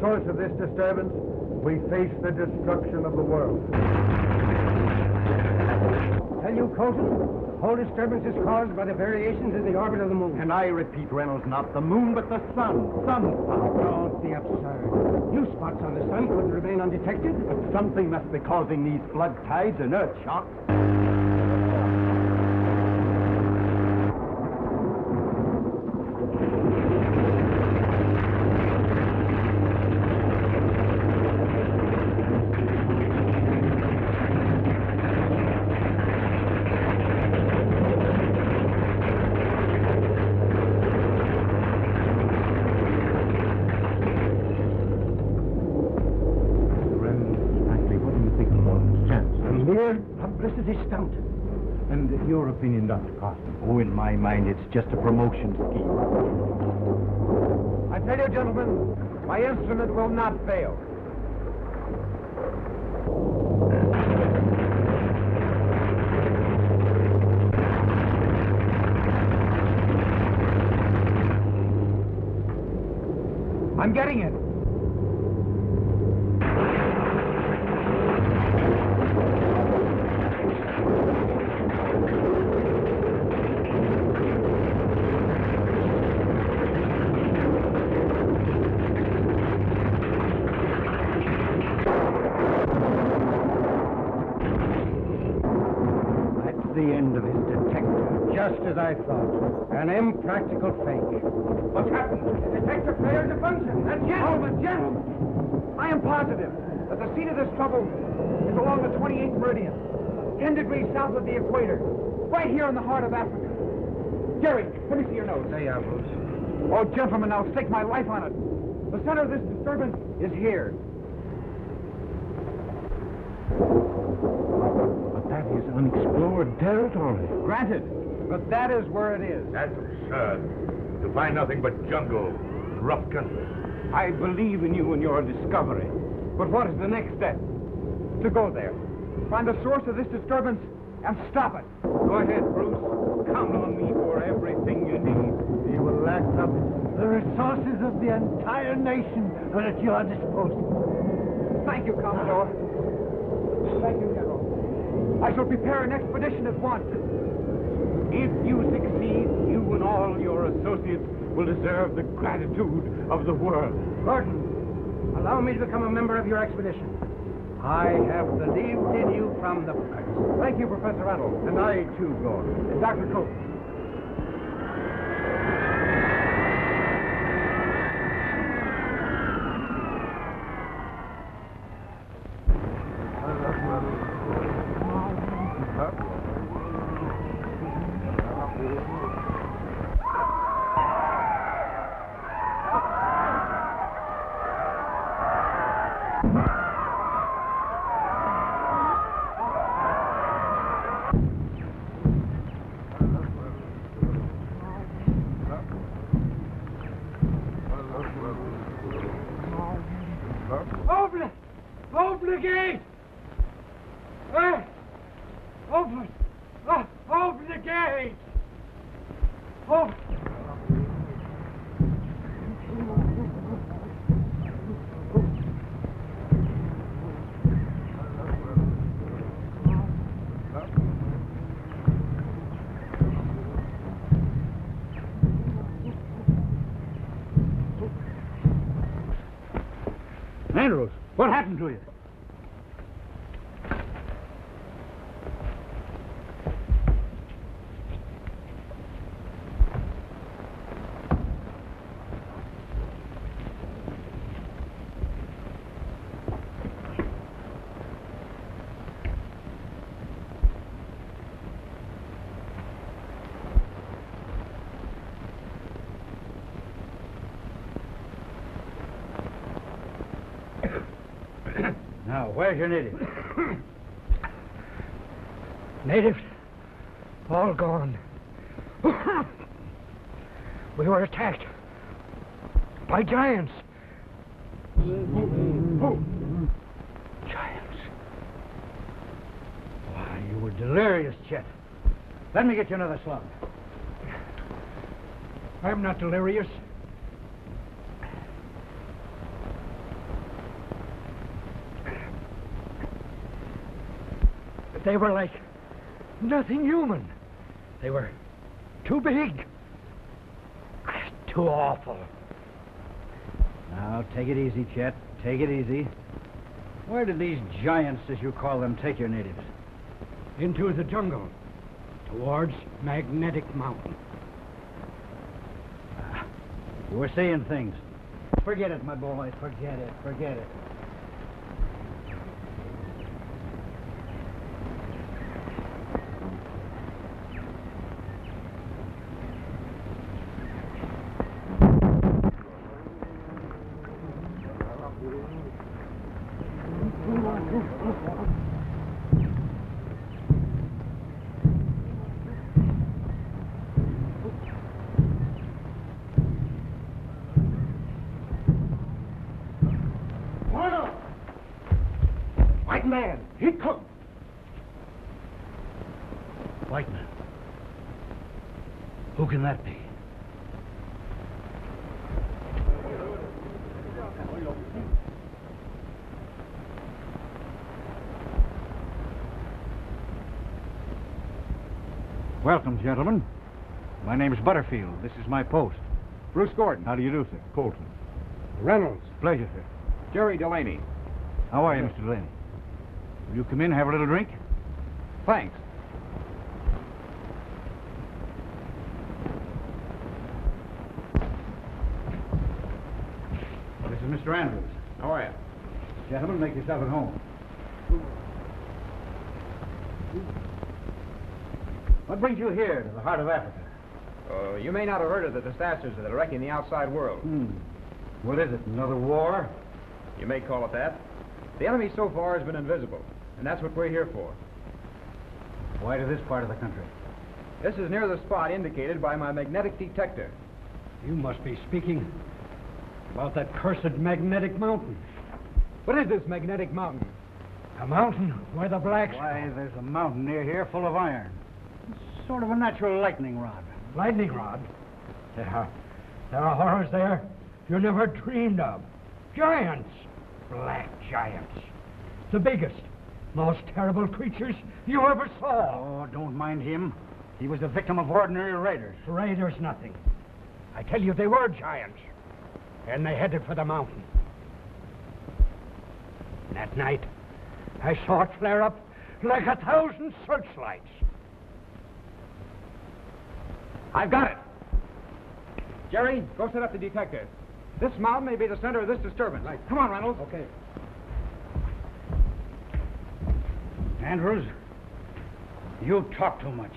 source of this disturbance, we face the destruction of the world. Tell you, Colton, the whole disturbance is caused by the variations in the orbit of the moon. And I repeat, Reynolds, not the moon, but the sun. Sunspot. Don't be absurd. New spots on the sun couldn't remain undetected. But something must be causing these flood tides and earth shocks. Reynolds, frankly, what do you think of Morton's chance? A mere publicity stunt. And your opinion, Dr. Carson? Oh, in my mind, it's just a promotion scheme. I tell you, gentlemen, my instrument will not fail. I'm getting it. That's the end of his detector. Just as I thought. An impractical fake. What's happened? The detector failed to function. And gentlemen, gentlemen, I am positive that the seat of this trouble is along the 28th meridian, 10 degrees south of the equator, right here in the heart of Africa. Jerry, let me see your nose. There you are, Bruce. Oh, gentlemen, I'll stake my life on it. The center of this disturbance is here. But that is unexplored territory. Granted, but that is where it is. That's absurd. To find nothing but jungle and rough country. I believe in you and your discovery. But what is the next step? To go there, find the source of this disturbance, and stop it. Go ahead, Bruce. Count on me for everything you need. You will lack up. The resources of the entire nation are at your disposal. Thank you, Commodore. Thank you, General. I shall prepare an expedition at once. If you succeed, you and all your associates will deserve the gratitude of the world. Gordon, allow me to become a member of your expedition. I have believed in you from the first. Thank you, Professor Reynolds. And I, too, Gordon. And Dr. Cope. Where's your native? Natives, all gone. we were attacked by giants. Giants. Why, you were delirious, Chet. Let me get you another slug. I'm not delirious. But they were like nothing human. They were too big, ah, too awful. Now, take it easy, Chet. Take it easy. Where did these giants, as you call them, take your natives? Into the jungle, towards Magnetic Mountain. Ah, you were seeing things. Forget it, my boy. Forget it. Forget it. White man, he come. White man. Who can that be? Welcome, gentlemen. My name's Butterfield. This is my post. Bruce Gordon. How do you do, sir? Colton. Reynolds. Pleasure, sir. Jerry Delaney. How are you, Mr. Delaney? Will you come in, and have a little drink? Thanks. This is Mr. Andrews. How are you? Gentlemen, make yourself at home. What brings you here to the heart of Africa? Uh, you may not have heard of the disasters that are wrecking the outside world. Hmm. What is it? Another war? You may call it that. The enemy so far has been invisible, and that's what we're here for. Why to this part of the country? This is near the spot indicated by my magnetic detector. You must be speaking about that cursed magnetic mountain. What is this magnetic mountain? A mountain where the blacks. Why, there's a mountain near here full of iron. Sort of a natural lightning rod. Lightning rod. There are, there are horrors there you never dreamed of. Giants. Black giants. The biggest, most terrible creatures you ever saw. Oh, don't mind him. He was the victim of ordinary raiders. Raiders, nothing. I tell you, they were giants. And they headed for the mountain. That night, I saw it flare up like a thousand searchlights. I've got it. Jerry, go set up the detector. This mountain may be the center of this disturbance. Right. Come on, Reynolds. Okay. Andrews, you talk too much.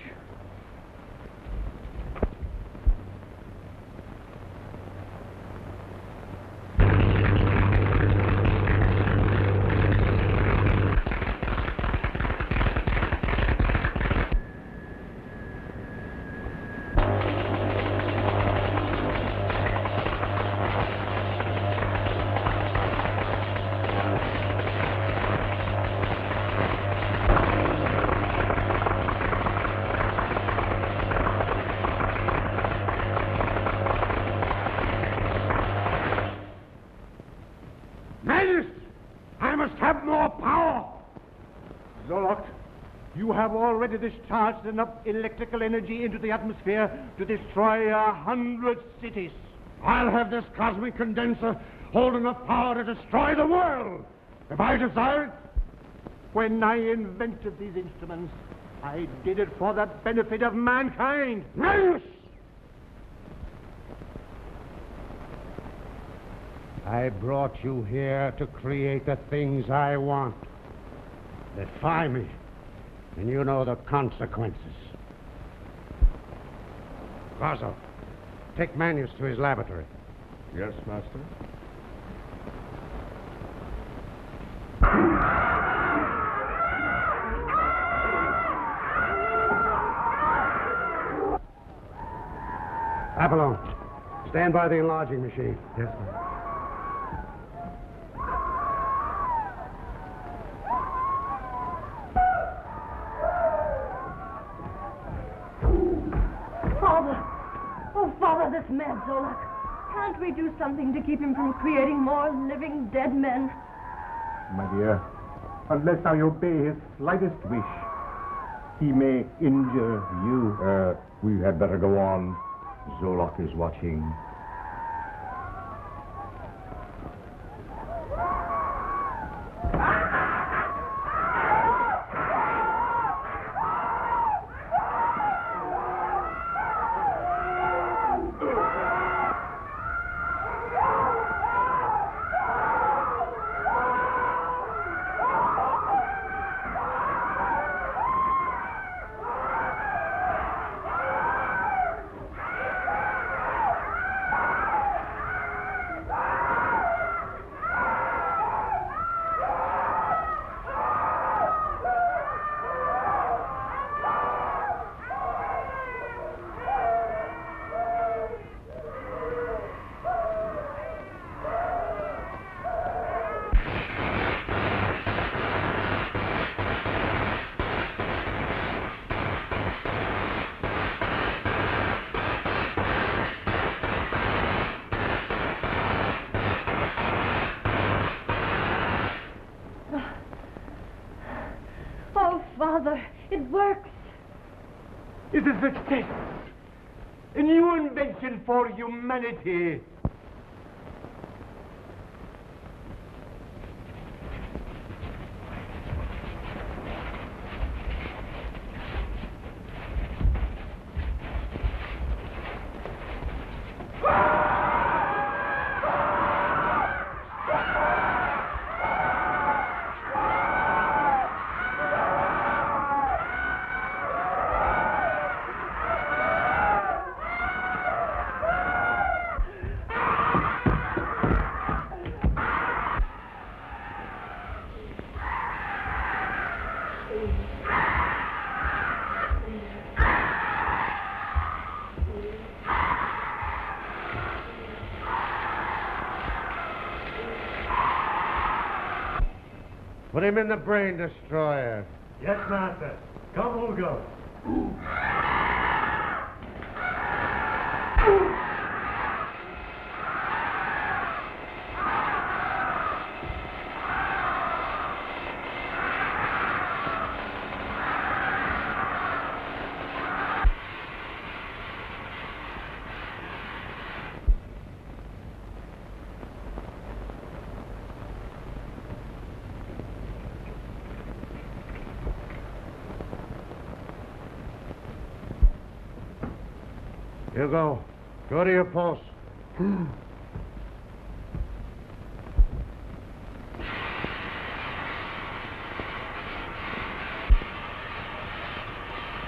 Manyus, I must have more power. Zolok, you have already discharged enough electrical energy into the atmosphere to destroy a hundred cities. I'll have this cosmic condenser hold enough power to destroy the world. If I desire it, when I invented these instruments, I did it for the benefit of mankind. Manyus! I brought you here to create the things I want. Defy me, and you know the consequences. Vaso, take Manyus to his laboratory. Yes, Master. Appolyn, stand by the enlarging machine. Yes, sir. Something to keep him from creating more living dead men? My dear, unless I obey his slightest wish, he may injure you. Uh, we had better go on. Zolok is watching. Oh, Father, it works. It's a success. A new invention for humanity. Put him in the brain destroyer. Yes, master. Come, we'll Go. Go to your post.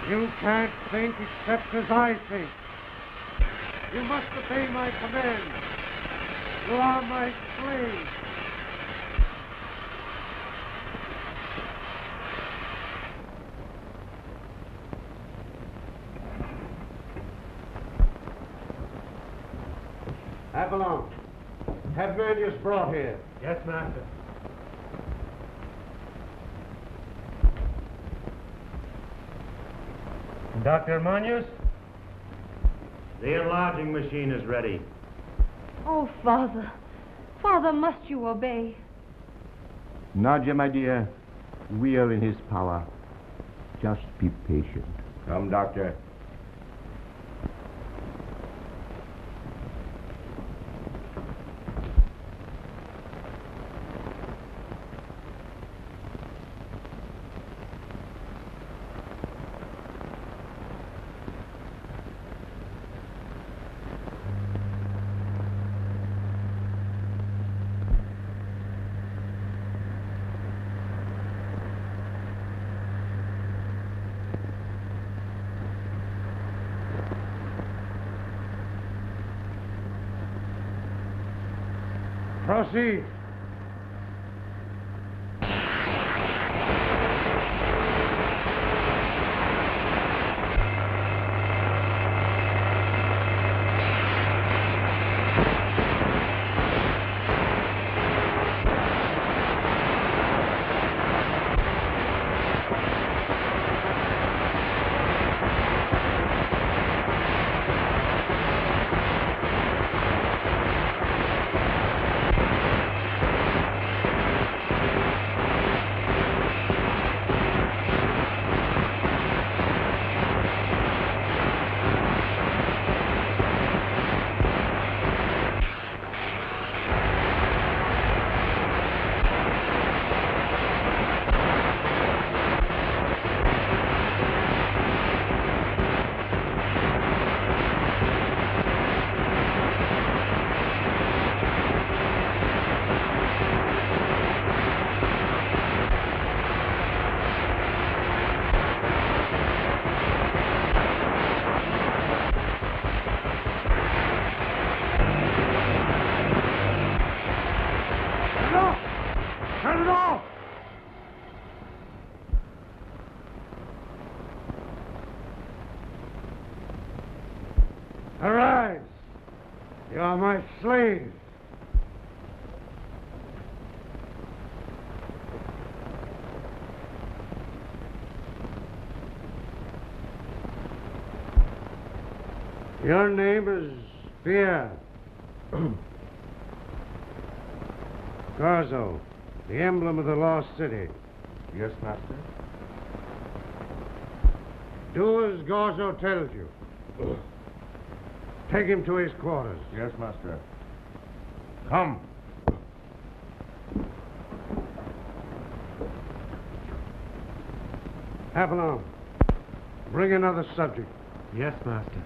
You can't think except as I think. You must obey my command. You are my slave. Appolyn, have Manyus brought here. Yes, master. Dr. Manyus? The enlarging machine is ready. Oh, Father. Father, must you obey? Nadia, my dear, we are in his power. Just be patient. Come, Doctor. así. Your name is Pierre. Gorza, the emblem of the lost city. Yes, master. Do as Gorza tells you. Take him to his quarters. Yes, master. Come. Appolyn, bring another subject. Yes, master.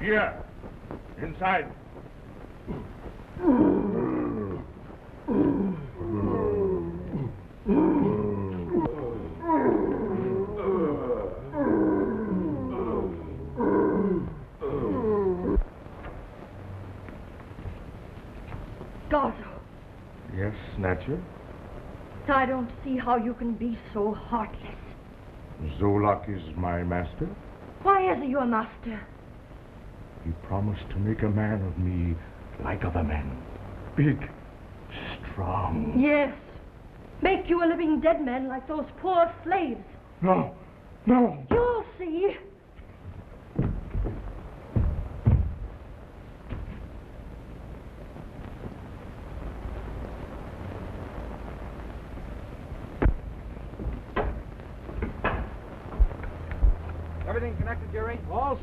Here. Inside. Gorza, Yes, Snatcher. I don't see how you can be so heartless. Zolok is my master. Why is he your master? He promised to make a man of me like other men. Big, strong. Yes. Make you a living dead man like those poor slaves. No, no. You'll see. Everything connected,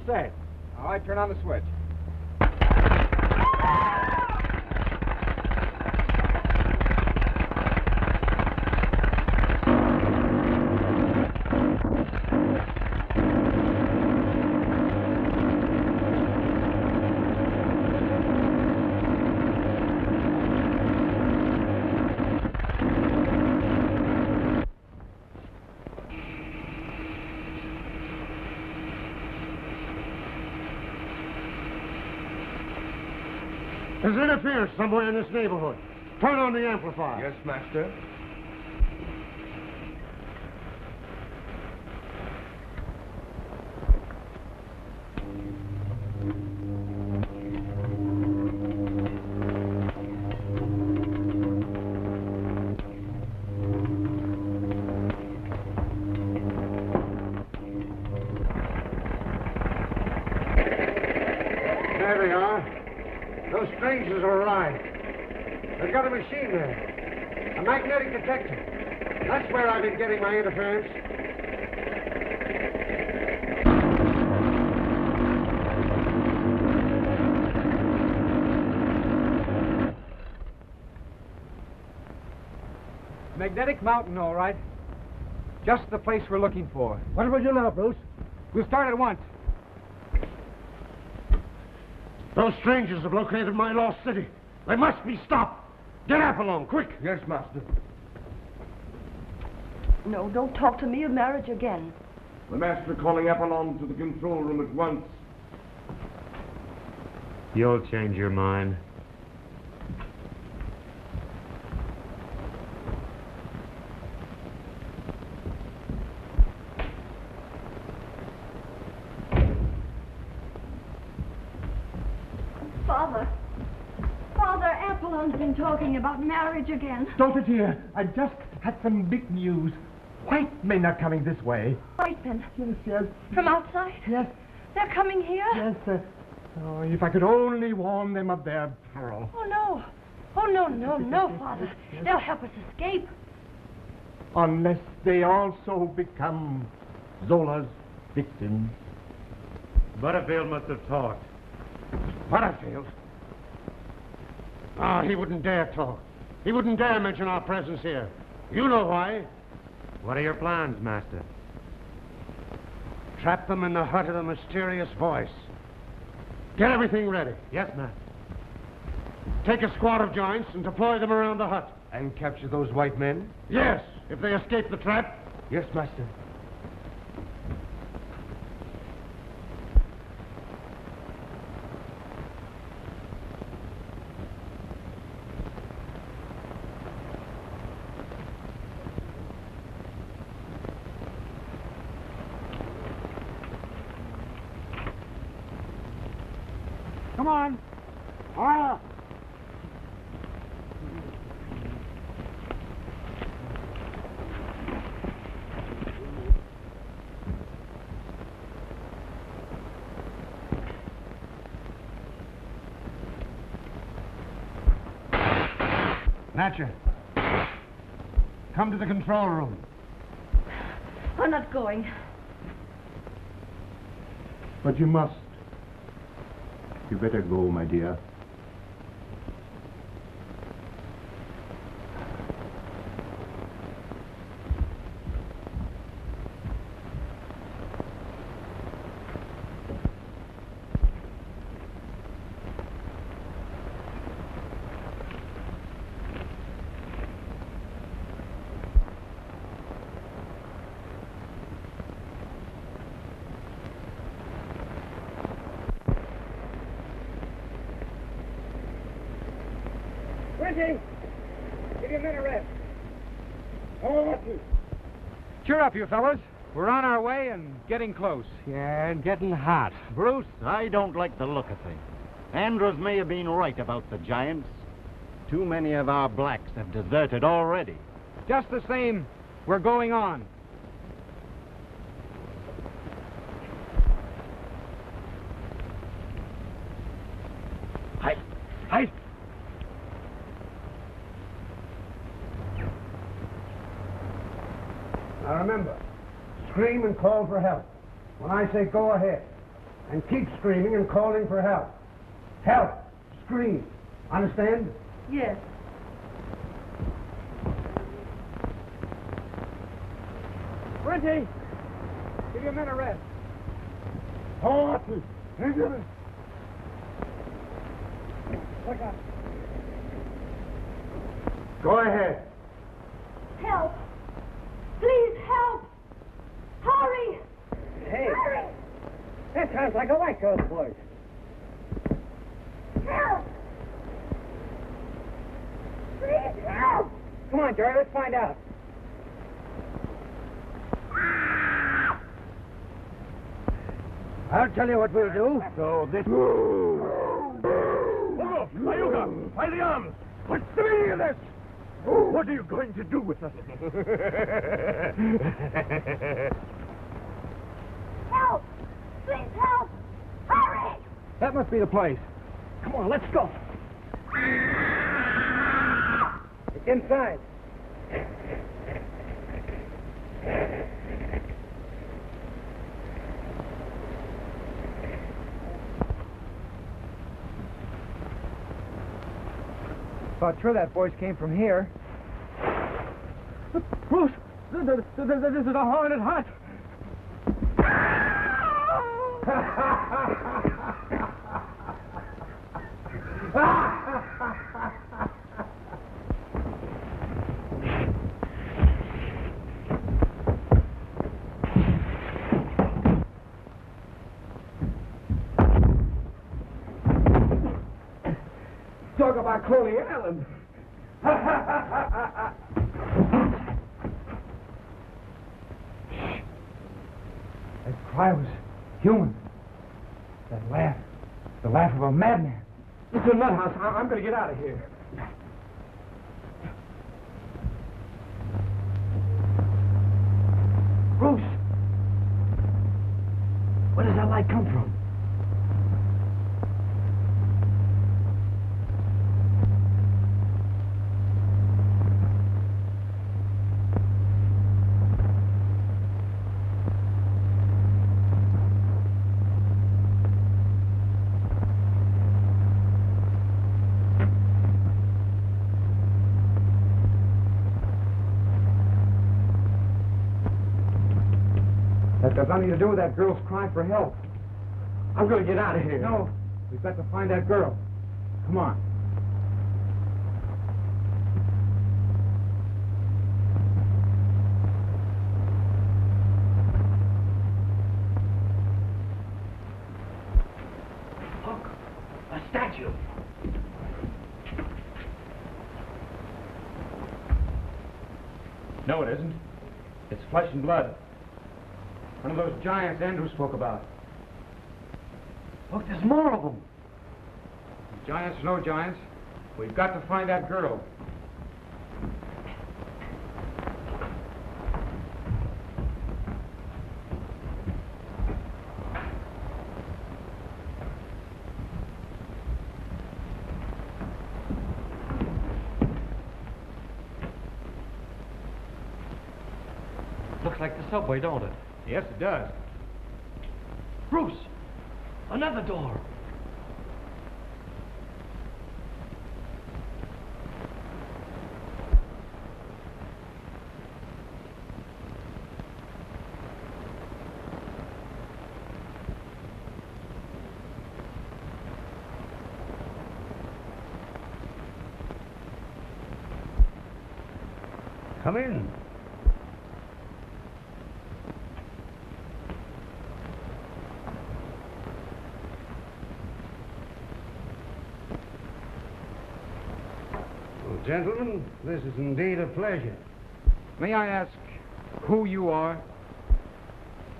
Set. All right, turn on the switch. There's interference somewhere in this neighborhood. Turn on the amplifier. Yes, master. Mountain, all right. Just the place we're looking for. What do we do now, Bruce? We'll start at once. Those strangers have located my lost city. They must be stopped. Get Appolyn, quick. Yes, master. No, don't talk to me of marriage again. The master calling Appolyn to the control room at once. You'll change your mind. Father. Father, Appolyn's been talking about marriage again. Don't it here. I just had some big news. White men are coming this way. White men. Yes, yes, From outside? yes, They're coming here? yes. Uh, oh, if I could only warn them of their peril. Oh, no. Oh, no, no, no, Father. They'll help us escape. Unless they also become Zola's victims. Butterfield must have talked. Butterfield? Ah, he wouldn't dare talk. He wouldn't dare mention our presence here. You know why. What are your plans, Master? Trap them in the hut of the mysterious voice. Get everything ready. Yes, Master. Take a squad of giants and deploy them around the hut. And capture those white men? Yes, if they escape the trap. Yes, Master. Come on. Higher. Natcha. Come to the control room. I'm not going. But you must. Better go, my dear. Quincy! Give you a minute rest. Hold up, you. You fellas. We're on our way and getting close. Yeah, and getting hot. Bruce, I don't like the look of things. Andrews may have been right about the giants. Too many of our blacks have deserted already. Just the same, we're going on. Hi. Hi. Now remember, scream and call for help. When I say go ahead, and keep screaming and calling for help. Help! Scream. Understand? Yes. Quincy! Give your men a minute rest. Hold up. Look up. Go ahead. Help! Please help! Hurry! Hey, Hurry! that sounds like a white girl's voice. Help! Please help! Come on, Jerry, let's find out. I'll tell you what we'll do. So this. Hold Mayuga! By the arms! What's the meaning of this? What are you going to do with us? Help! That must be the place. Come on, let's go. It's inside. Thought sure that voice came from here. Bruce, th- th- th- th- this is a haunted hut. Talk about Coney Island. that cry was human. That laugh, the laugh of a madman. It's a nut house. I- I'm going to get out of here. Bruce, where does that light come from? That has nothing to do with that girl's cry for help. I'm going to get out of here. No, we've got to find that girl. Come on. Look, a statue. No, it isn't. It's flesh and blood. One of those giants Andrew spoke about. Look, there's more of them. Giants, no giants. We've got to find that girl. Looks like the subway, don't it? Yes, it does. Bruce! Another door! Come in. Well, gentlemen, this is indeed a pleasure. May I ask who you are?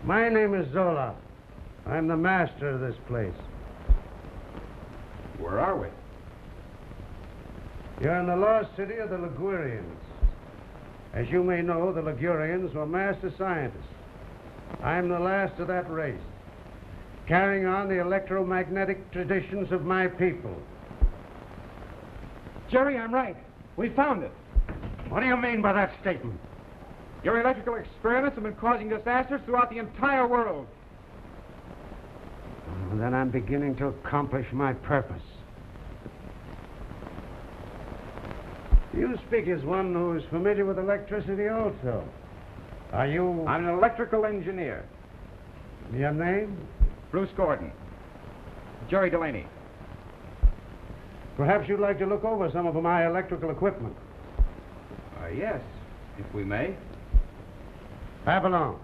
My name is Zolok. I'm the master of this place. Where are we? You're in the lost city of the Lemurians. As you may know, the Lemurians were master scientists. I'm the last of that race, carrying on the electromagnetic traditions of my people. Jerry, I'm right. We found it. What do you mean by that statement? Your electrical experiments have been causing disasters throughout the entire world. And then I'm beginning to accomplish my purpose. You speak as one who is familiar with electricity also. Are you... I'm an electrical engineer. Your name? Bruce Gordon. Jerry Delaney. Perhaps you'd like to look over some of my electrical equipment. Uh, yes, if we may. Appolyn,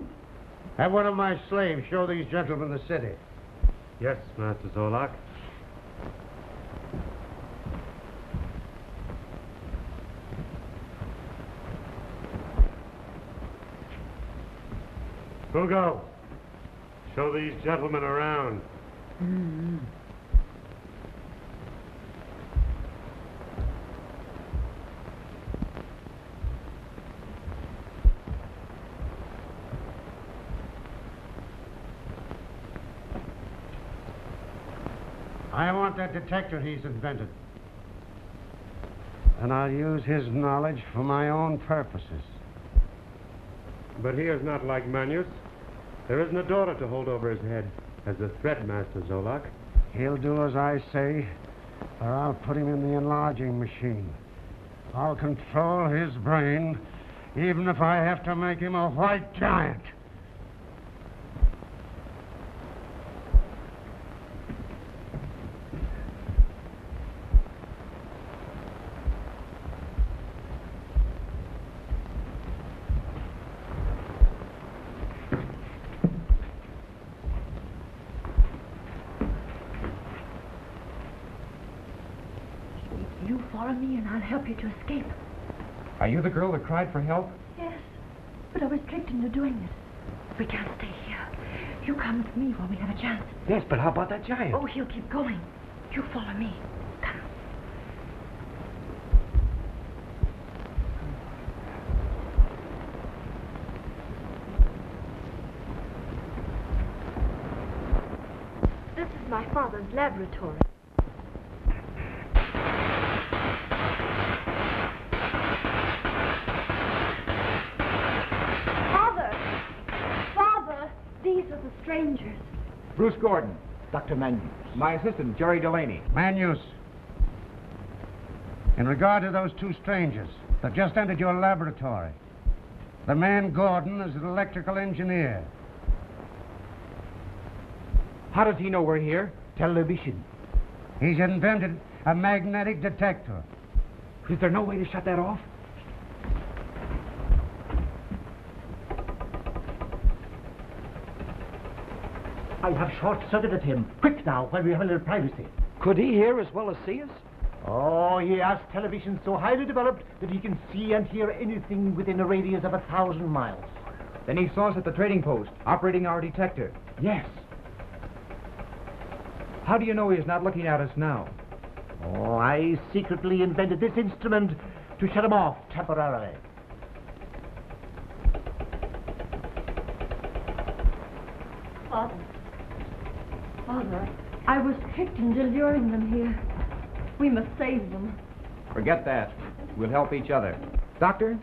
have one of my slaves show these gentlemen the city. Yes, Master Zolok. Hugo, show these gentlemen around. I want that detector he's invented. And I'll use his knowledge for my own purposes. But he is not like Manyus. There isn't a daughter to hold over his head as a threat, Master Zolok. He'll do as I say, or I'll put him in the enlarging machine. I'll control his brain, even if I have to make him a white giant. You follow me and I'll help you to escape. Are you the girl that cried for help? Yes, but I was tricked into doing this. We can't stay here. You come with me while we have a chance. Yes, but how about that giant? Oh, he'll keep going. You follow me. Come. This is my father's laboratory. Father! Father! These are the strangers. Bruce Gordon. Dr. Manning. My assistant, Jerry Delaney. Manyus, in regard to those two strangers that just entered your laboratory, the man Gordon is an electrical engineer. How does he know we're here? Television. He's invented a magnetic detector. Is there no way to shut that off? I have short-circuited him. Quick now, while we have a little privacy. Could he hear as well as see us? Oh, he has television so highly developed that he can see and hear anything within a radius of a thousand miles. Then he saw us at the trading post, operating our detector. Yes. How do you know he's not looking at us now? Oh, I secretly invented this instrument to shut him off temporarily. Father. Father, I was tricked into luring them here. We must save them. Forget that. We'll help each other. Doctor,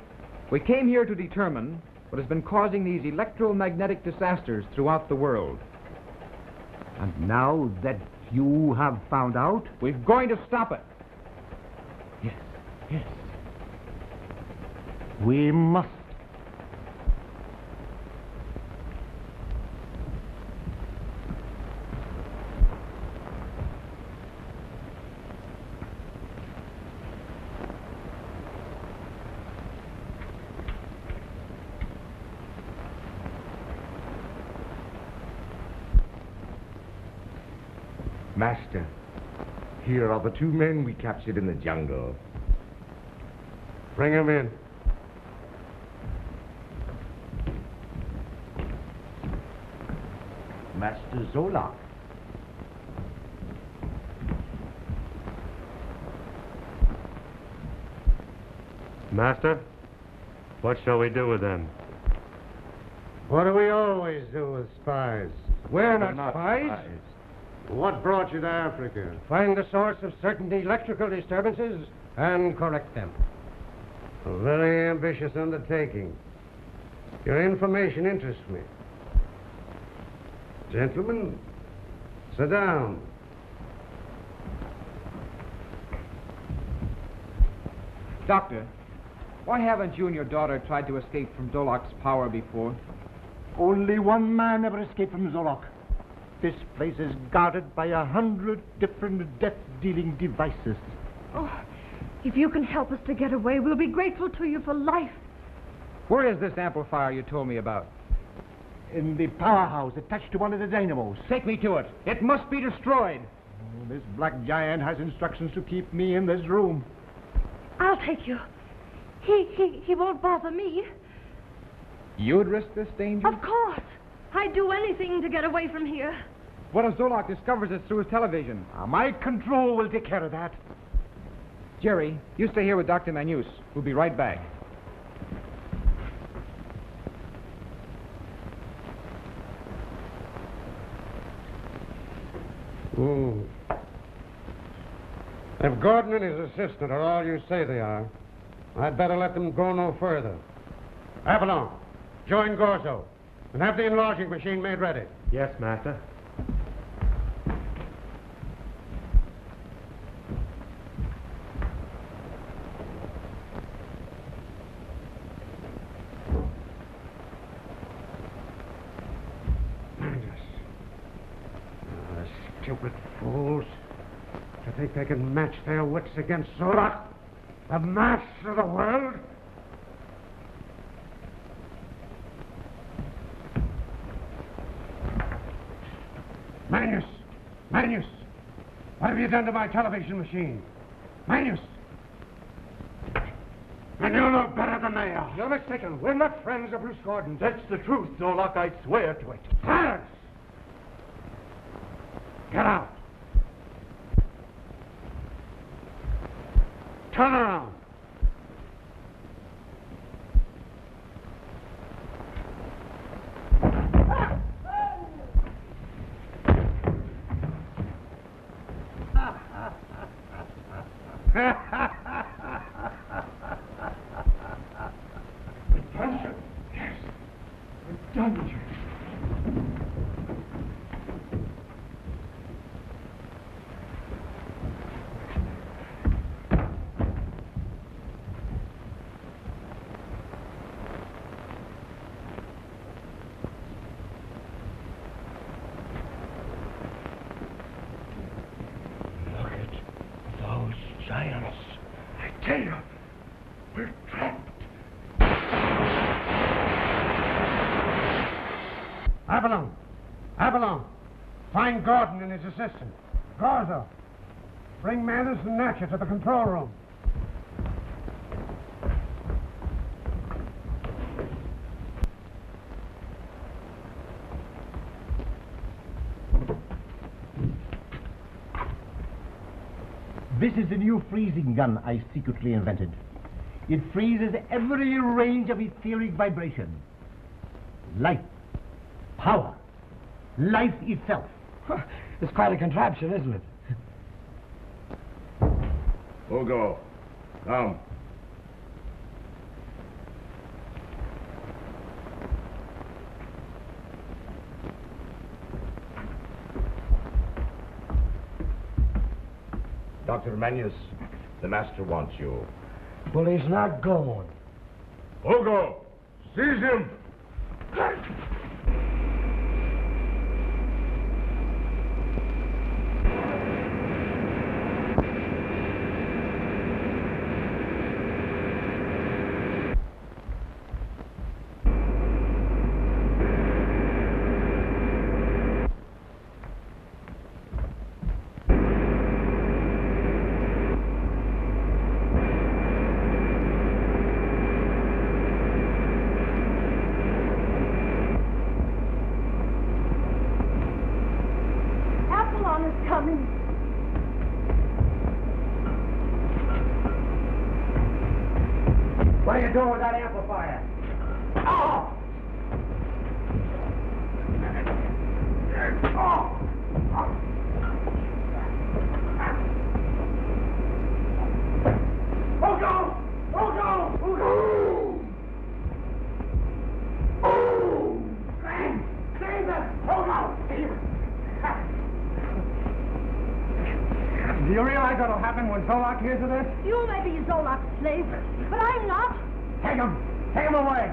we came here to determine what has been causing these electromagnetic disasters throughout the world. And now that you have found out? We're going to stop it. Yes, yes. We must. Master, here are the two men we captured in the jungle. Bring them in. Master Zolok. Master, what shall we do with them? What do we always do with spies? We're not, spies. What brought you to Africa? Find the source of certain electrical disturbances and correct them. A very ambitious undertaking. Your information interests me. Gentlemen, sit down. Doctor, why haven't you and your daughter tried to escape from Zolok's power before? Only one man ever escaped from Zolok. This place is guarded by a hundred different death-dealing devices. Oh, if you can help us to get away, we'll be grateful to you for life. Where is this amplifier you told me about? In the powerhouse attached to one of the dynamos. Take me to it. It must be destroyed. Oh, this black giant has instructions to keep me in this room. I'll take you. He, he, he won't bother me. You would risk this danger? Of course. I'd do anything to get away from here. What if Zolok discovers us through his television? Now, my control will take care of that. Jerry, you stay here with Dr. Manyus. We'll be right back. Hmm. If Gordon and his assistant are all you say they are, I'd better let them go no further. Appolyn, join Gorza and have the enlarging machine made ready. Yes, Master. Manyus. Ah, stupid fools. To think they can match their wits against Zolok, the master of the world? Manyus! Manyus! What have you done to my television machine? Manyus! And you know better than they are. You're mistaken. We're not friends of Bruce Gordon. That's the truth, Zolok. I swear to it. Silence! Get out. Turn around. Redemption. Yes. Redemption. Look at those giants. I tell you, we're trapped. Appolyn. Appolyn. Find Gordon and his assistant. Gorza. Bring Manyus and Natcha to the control room. This is the new freezing gun I secretly invented. It freezes every range of etheric vibration. Light, power, life itself. It's quite a contraption, isn't it? Hugo, come. Dr. Manyus, the master wants you. Well, he's not going. Hugo, seize him! Appolyn is coming. What are you doing with that amplifier? Oh! Hugo! Hugo! Hugo! Oh! Save! Save us! Hugo! Do you realize what'll happen when Zolok hears of this? You may be Zolok's slave, but I'm not. Take him! Take him away!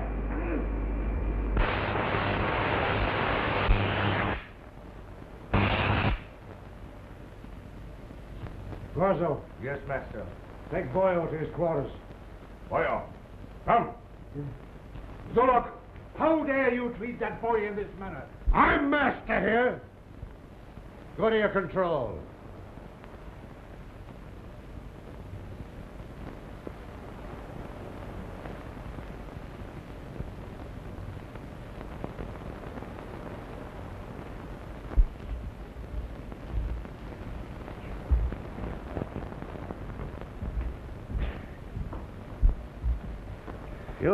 Gorza, Yes, master. take Boyle to his quarters. Boyo, come. Zolok, how dare you treat that boy in this manner? I'm master here. Go to your control.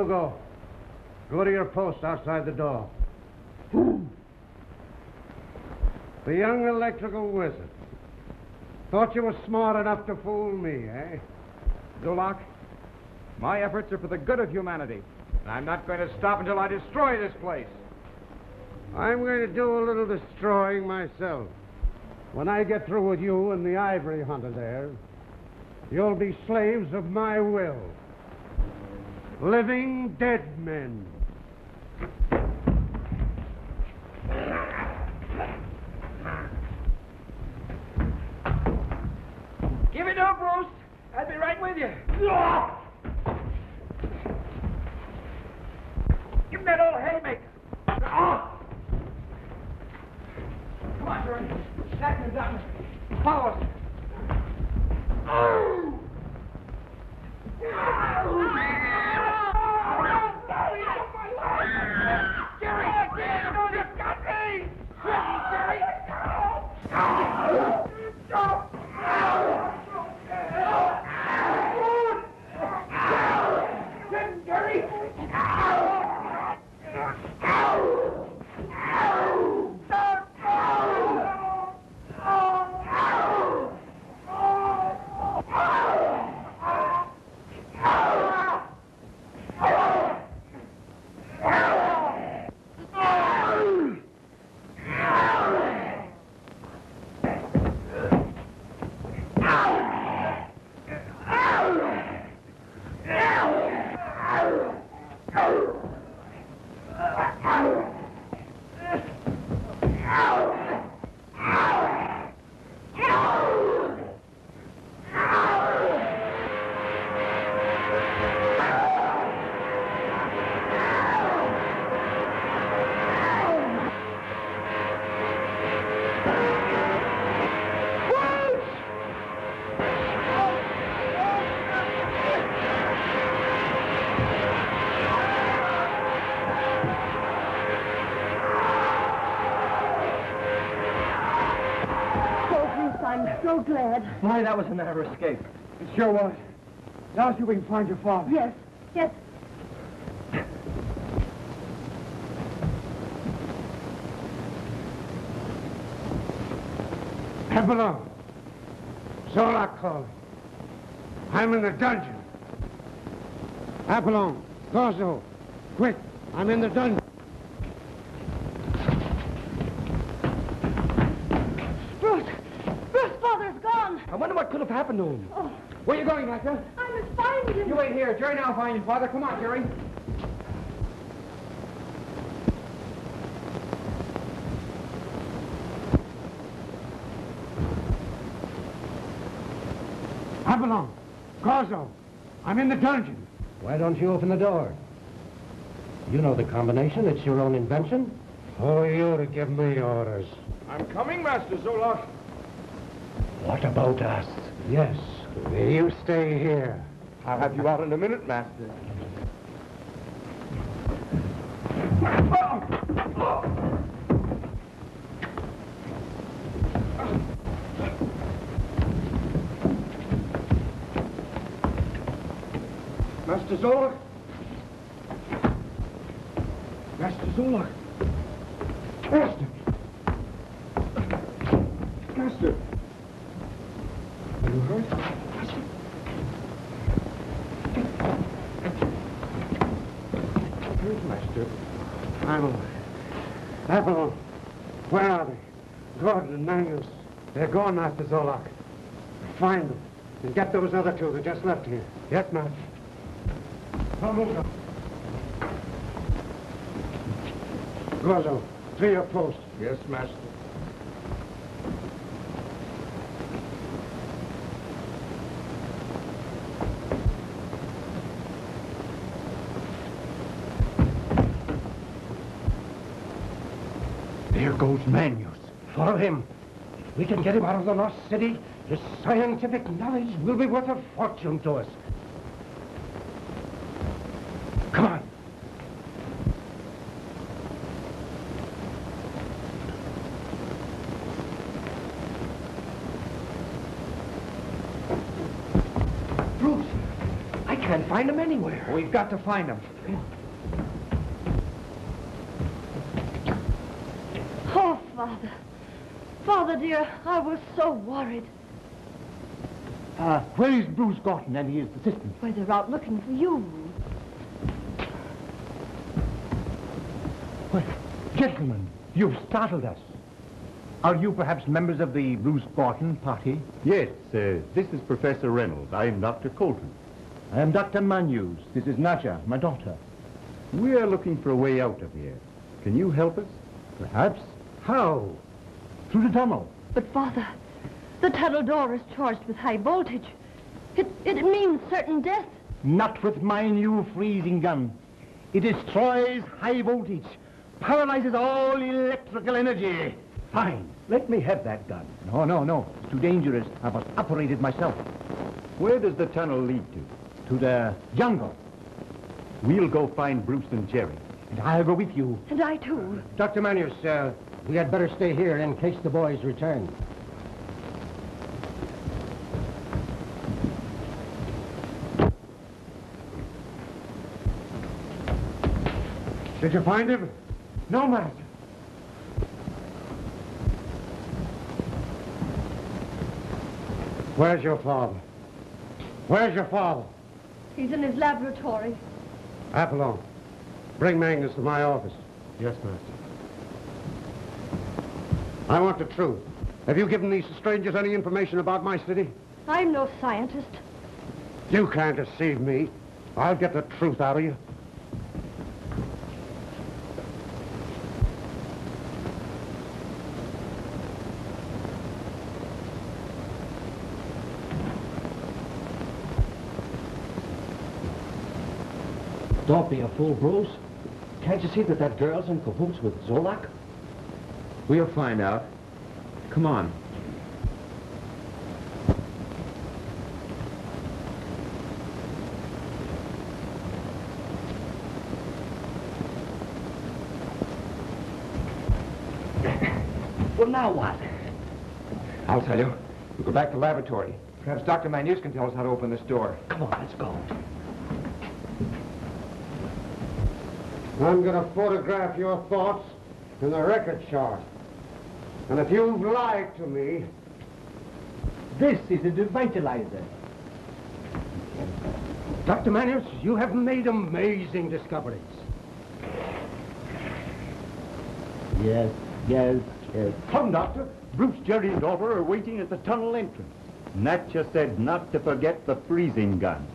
Hugo, go to your post outside the door. The young electrical wizard. Thought you were smart enough to fool me, eh? Zolok, my efforts are for the good of humanity. And I'm not going to stop until I destroy this place. I'm going to do a little destroying myself. When I get through with you and the ivory hunter there, you'll be slaves of my will. Living dead men. Give it up, Roast. I'll be right with you. Give him that old haymaker. Come on, Jordan. Snap him down. Follow us. Jerry! Jerry! Glad. Why, that was a narrow escape. It sure was. Now see if we can find your father. Yes, yes. Appolyn. Zolok calling. I'm in the dungeon. Appolyn, Gorza, quick. I'm in the dungeon. Happened to him. Oh, Where you going, Doctor? I must find him. You wait here. Jerry now will find your father. Come on, Jerry. Appolyn, Gorza, I'm in the dungeon. Why don't you open the door? You know the combination. It's your own invention. Oh, Who are you to give me orders? I'm coming, Master Zolok. What about us? Yes, you stay here. I'll have you out in a minute, Master. Master Zolok? Master Zolok? Master! Master! Are you hurt? Master? Where's Master? I'm alive. Appolyn, where are they? Gordon and Manyus. Master Zolok. Find them. And get those other two that just left here. Yes, Master. On. Gorza, to your post. Yes, Master. There goes Manyus. Follow him. We can get him out of the lost city, his scientific knowledge will be worth a fortune to us. Come on. Bruce, I can't find him anywhere. We've got to find him. Oh, Father. Father, dear, I was so worried. Uh, where is Bruce Gordon and his assistant? Why, they're out looking for you. Well, gentlemen, you've startled us. Are you perhaps members of the Bruce Gordon party? Yes, uh, this is Professor Reynolds. I'm Dr. Colton. I am Dr. Manyus. This is Natcha, my daughter. We are looking for a way out of here. Can you help us? Perhaps How? Through the tunnel. But, Father, the tunnel door is charged with high voltage. It, it means certain death. Not with my new freezing gun. It destroys high voltage, paralyzes all electrical energy. Fine. Let me have that gun. No, no, no. It's too dangerous. I must operate it myself. Where does the tunnel lead to? To the jungle. We'll go find Bruce and Jerry. And I'll go with you. And I, too. Dr. Manyus, uh, we had better stay here in case the boys return. Did you find him? No, Master. Where's your father? Where's your father? He's in his laboratory. Appolyn, bring Manyus to my office. Yes, Master. I want the truth. Have you given these strangers any information about my city? I'm no scientist. You can't deceive me. I'll get the truth out of you. Don't be a fool, Bruce. Can't you see that that girl's in cahoots with Zolok? We'll find out. Come on. Well, now what? I'll tell you. We'll go back to the laboratory. Perhaps Dr. Manyus can tell us how to open this door. Come on, let's go. I'm going to photograph your thoughts in the record chart. And if you've lied to me, This is a devitalizer. Dr. Manyus, you have made amazing discoveries. Yes, yes, yes. Come, Doctor. Bruce, Jerry, and Dauber are waiting at the tunnel entrance. Natcha said not to forget the freezing gun.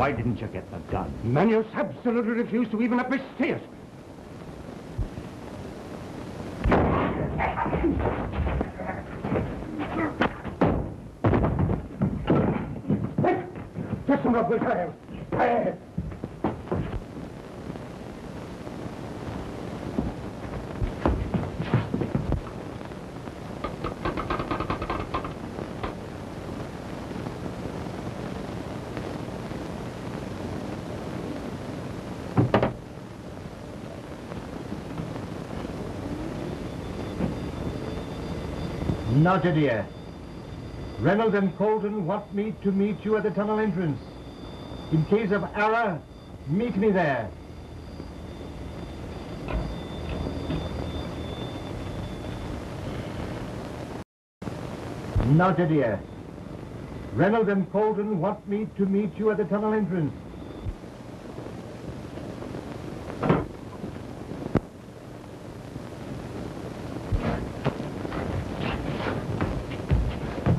Why didn't you get the gun? Manyus absolutely refused to even let me see it. Get some rubber time. A dear. Reynolds and Colton want me to meet you at the tunnel entrance. In case of error, meet me there. Not a dear. Reynolds and Colton want me to meet you at the tunnel entrance.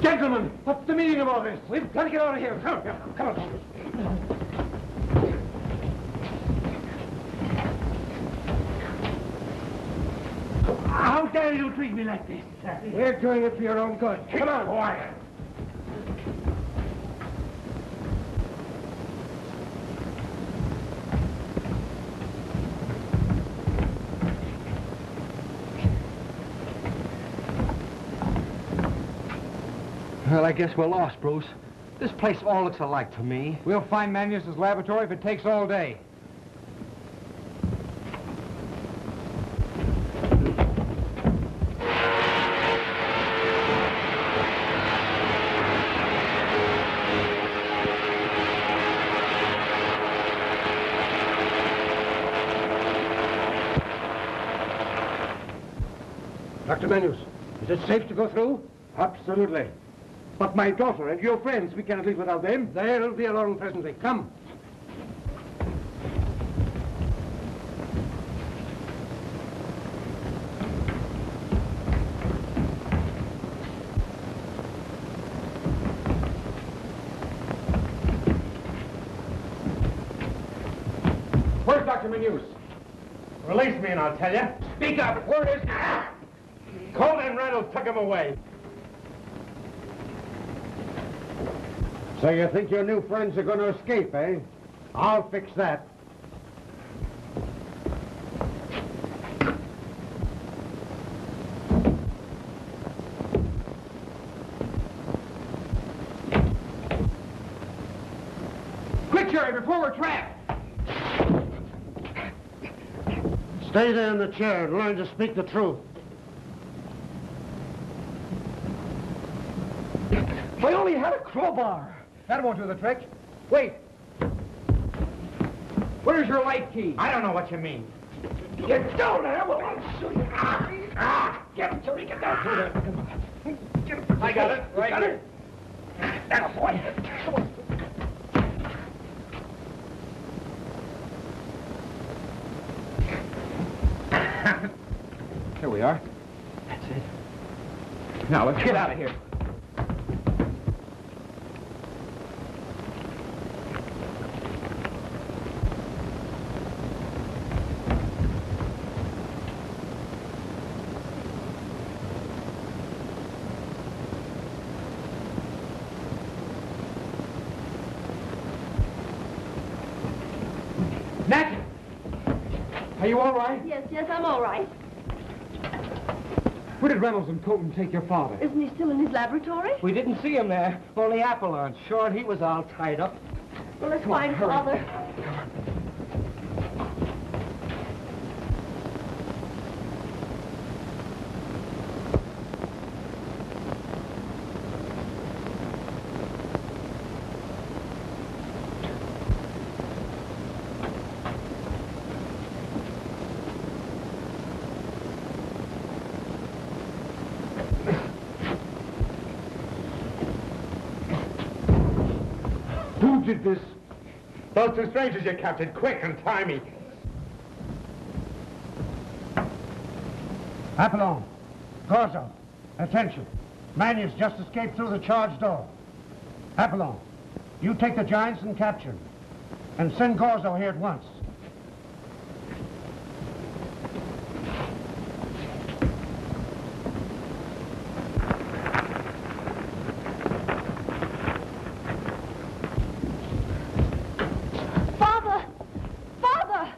Gentlemen, what's the of this? We've got to get out of here. Come on, come on. How dare you treat me like this? We're doing it for your own good. Come on. Quiet. Well, I guess we're lost, Bruce. This place all looks alike to me. We'll find Manyus's laboratory if it takes all day. Dr. Manyus, is it safe to go through? Absolutely. But my daughter and your friends, we cannot leave without them. They'll be along presently. Come. Where's Dr. Manyus? Release me and I'll tell you. Speak up. Where is he? Colton and Reynolds took him away. So you think your new friends are going to escape, eh? I'll fix that. Quick, Jerry, before we're trapped. Stay there in the chair and learn to speak the truth. I only had a crowbar. That won't do the trick. Wait. Where's your light key? I don't know what you mean. Get down there. Well, I'll show you. Ah, ah, get him, Jerry. Get down through there. Come on. Get him. I got it. You got it? That boy. Come on. Here we are. That's it. Now, let's get out of here. Nat! Are you all right? Yes, yes, I'm all right. Where did Reynolds and Colton take your father? Isn't he still in his laboratory? We didn't see him there. Only Appolyn. Sure, he was all tied up. Well, let's Come on, find hurry. Father. Did this? Those two strangers you captured. Quick, untie me. Appolyn, Gorza, attention. Manyus just escaped through the charge door. Appolyn, you take the giants and capture them. And send Gorza here at once. Father! Father!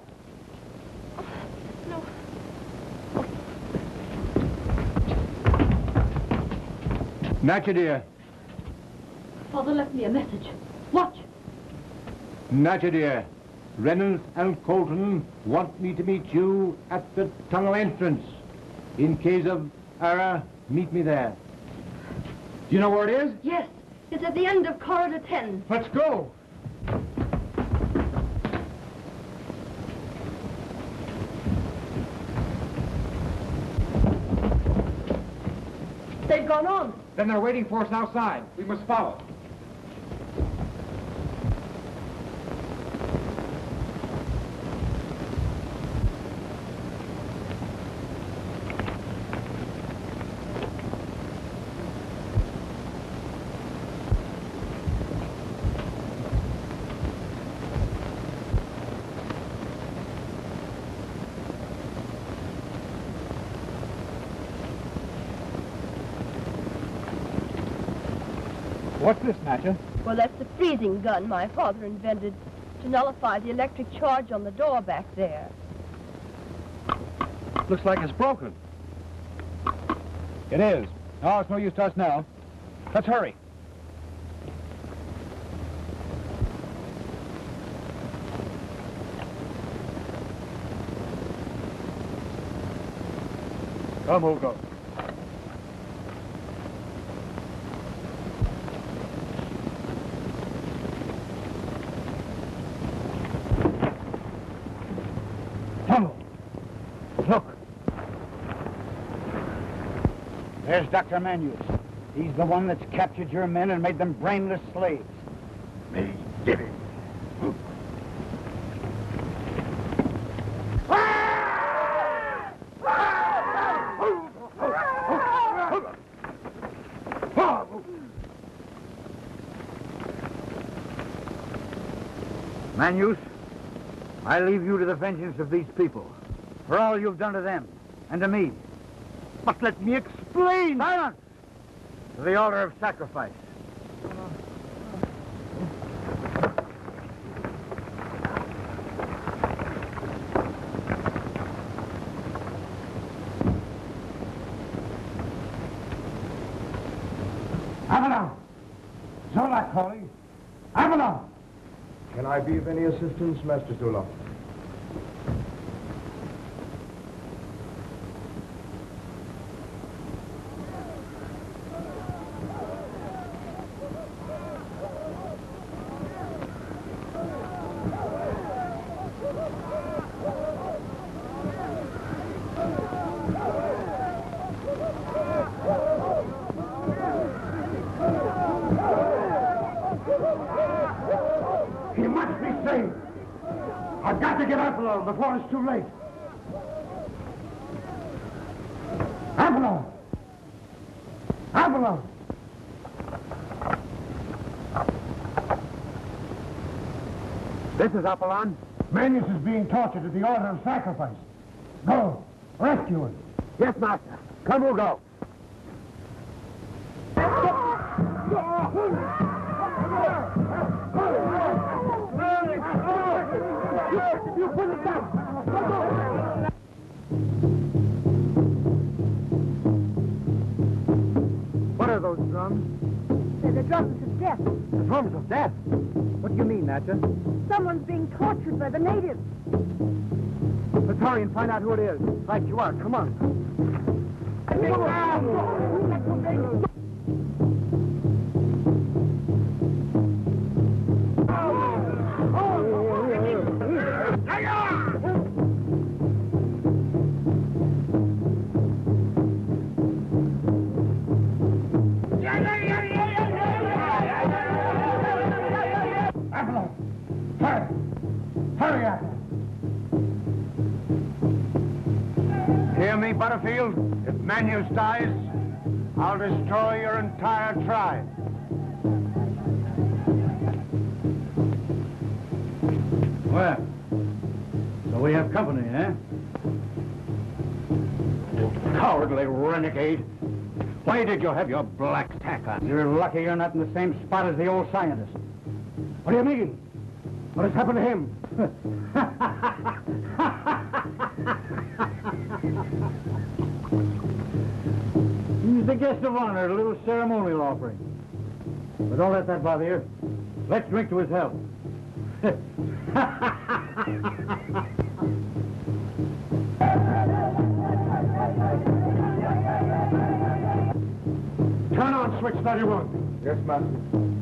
No. Natcha, dear. Father left me a message. Watch. Natcha, dear. Reynolds and Colton want me to meet you at the tunnel entrance. In case of error, meet me there. Do you know where it is? Yes, it's at the end of corridor 10. Let's go. They've gone on. Then they're waiting for us outside. We must follow. What's this, Natcha? Well, freezing gun my father invented to nullify the electric charge on the door back there. Looks like it's broken. It is. Oh, it's no use to us now. Let's hurry. Come, Hugo. There's Dr. Manyus. He's the one that's captured your men and made them brainless slaves. Me did it. Manyus, I leave you to the vengeance of these people for all you've done to them and to me. But let me explain. Silence! To the altar of sacrifice. Appolyn! Zolok calling. Appolyn! Can I be of any assistance, Master Zolok? He must be saved. I've got to get Appolyn before it's too late. Appolyn! Appolyn! Is Appolyn. Manyus is being tortured at the order of sacrifice. Go. Rescue him. Yes, master. Come, Hugo. You put it down. What are those drums? They're the drums of death. The drums of death. What do you mean, Natcha? Tortured by the natives. Let's hurry and find out who it is. Right you are. Come on. Dies, I'll destroy your entire tribe. Well, so we have company, eh? You cowardly renegade. Why did you have your black tack on? You're lucky you're not in the same spot as the old scientist. What do you mean? What has happened to him? He's the guest of honor, a little ceremonial offering. But don't let that bother you. Let's drink to his health. Turn on switch 31. Yes, Master.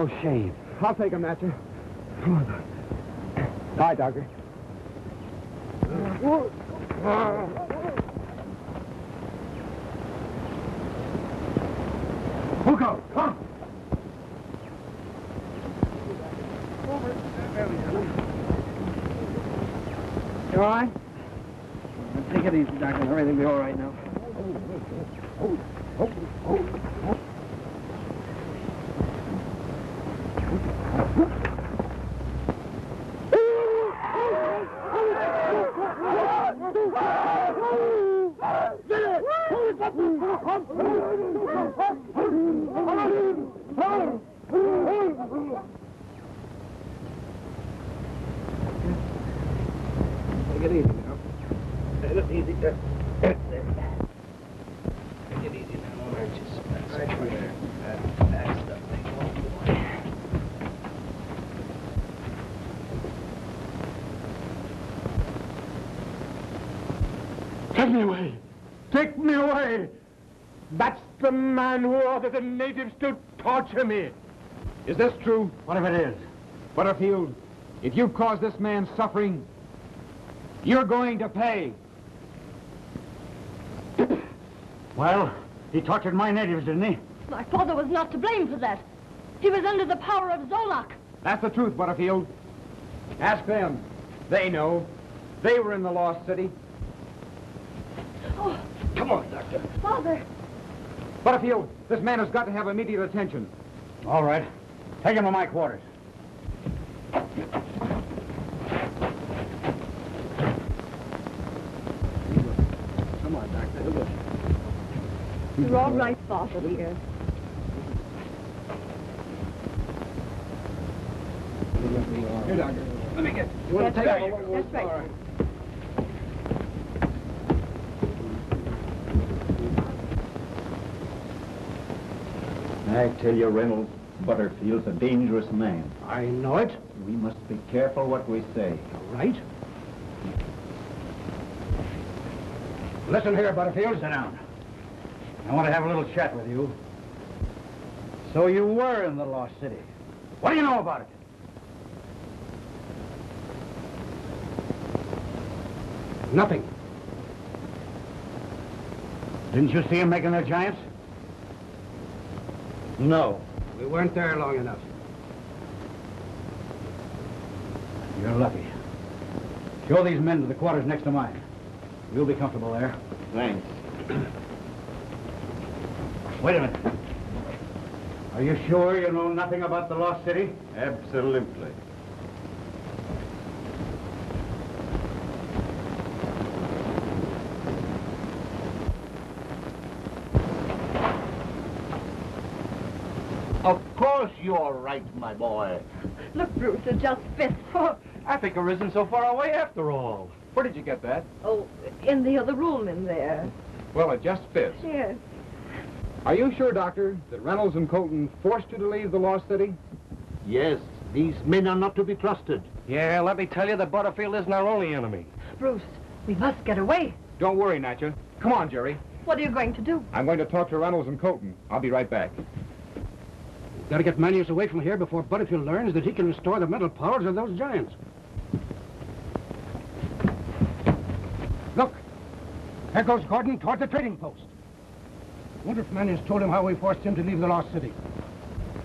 Oh, a close shave. I'll take him, Natcha. Come on. Bye, Doctor. Hugo, come! You all right? Take it easy, Doctor. Everything will be all right now. Take it easy now. Take it easy. There. There. Take it easy now. Right, just right there. That- That's the thing. Oh, boy. Take me away! Take me away! That's the man who ordered the natives to torture me! Is this true? What if it is? Butterfield, if you've caused this man suffering, you're going to pay. Well, he tortured my natives, didn't he? My father was not to blame for that. He was under the power of Zolok. That's the truth, Butterfield. Ask them. They know. They were in the lost city. Oh, Come on, Doctor. Father. Butterfield, this man has got to have immediate attention. All right. Take him to my quarters. Come on, Doctor. You're all right, Father, dear. Here, Doctor. Let me get. You want to take right. over? That's right. I tell you, Reynolds, Butterfield's a dangerous man. I know it. We must be careful what we say. All right. Listen here, Butterfield. Sit down. I want to have a little chat with you. So you were in the Lost City. What do you know about it? Nothing. Didn't you see him making their giants? No. We weren't there long enough. You're lucky. Show these men to the quarters next to mine. You'll be comfortable there. Thanks. Wait a minute. Are you sure you know nothing about the Lost City? Absolutely. You're right, my boy. Look, Bruce, it just fits. Africa isn't so far away after all. Where did you get that? Oh, in the other room in there. Well, it just fits. Yes. Are you sure, Doctor, that Reynolds and Colton forced you to leave the Lost City? Yes, these men are not to be trusted. Yeah, let me tell you that Butterfield isn't our only enemy. Bruce, we must get away. Don't worry, Natcha. Come on, Jerry. What are you going to do? I'm going to talk to Reynolds and Colton. I'll be right back. Gotta get Manyus away from here before Butterfield learns that he can restore the mental powers of those giants. Look, there goes Gordon toward the trading post. Wonder if Manyus told him how we forced him to leave the Lost City.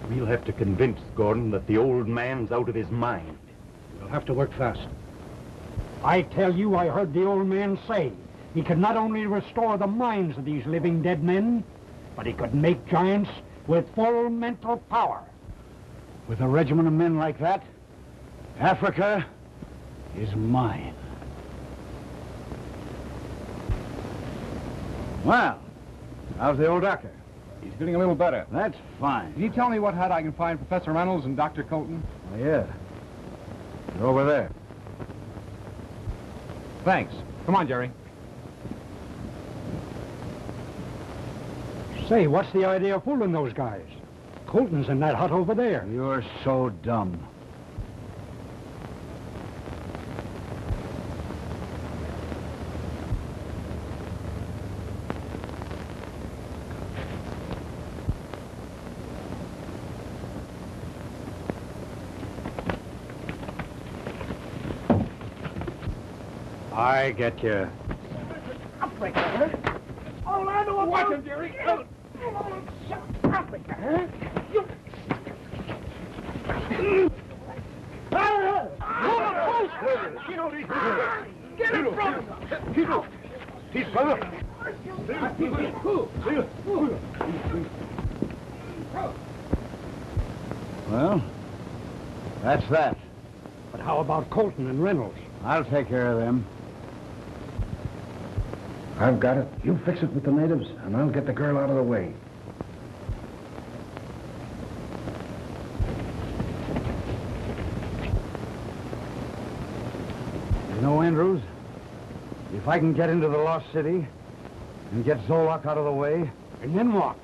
We'll have to convince Gordon that the old man's out of his mind. We'll have to work fast. I tell you, I heard the old man say he could not only restore the minds of these living dead men, but he could make giants with full mental power. With a regiment of men like that, Africa is mine. Well, how's the old doctor? He's getting a little better. That's fine. Can you tell me what hut I can find Professor Reynolds and Dr. Colton? Oh, yeah. They're over there. Thanks. Come on, Jerry. Say, what's the idea of fooling those guys? Colton's in that hut over there. You're so dumb. I get you. All I know Watch him, Jerry. Africa, huh? You... Get him from He's brother. Well, that's that. But how about Colton and Reynolds? I'll take care of them. I've got it. You fix it with the natives, and I'll get the girl out of the way. You know, Andrews, if I can get into the Lost City and get Zolok out of the way, And then what?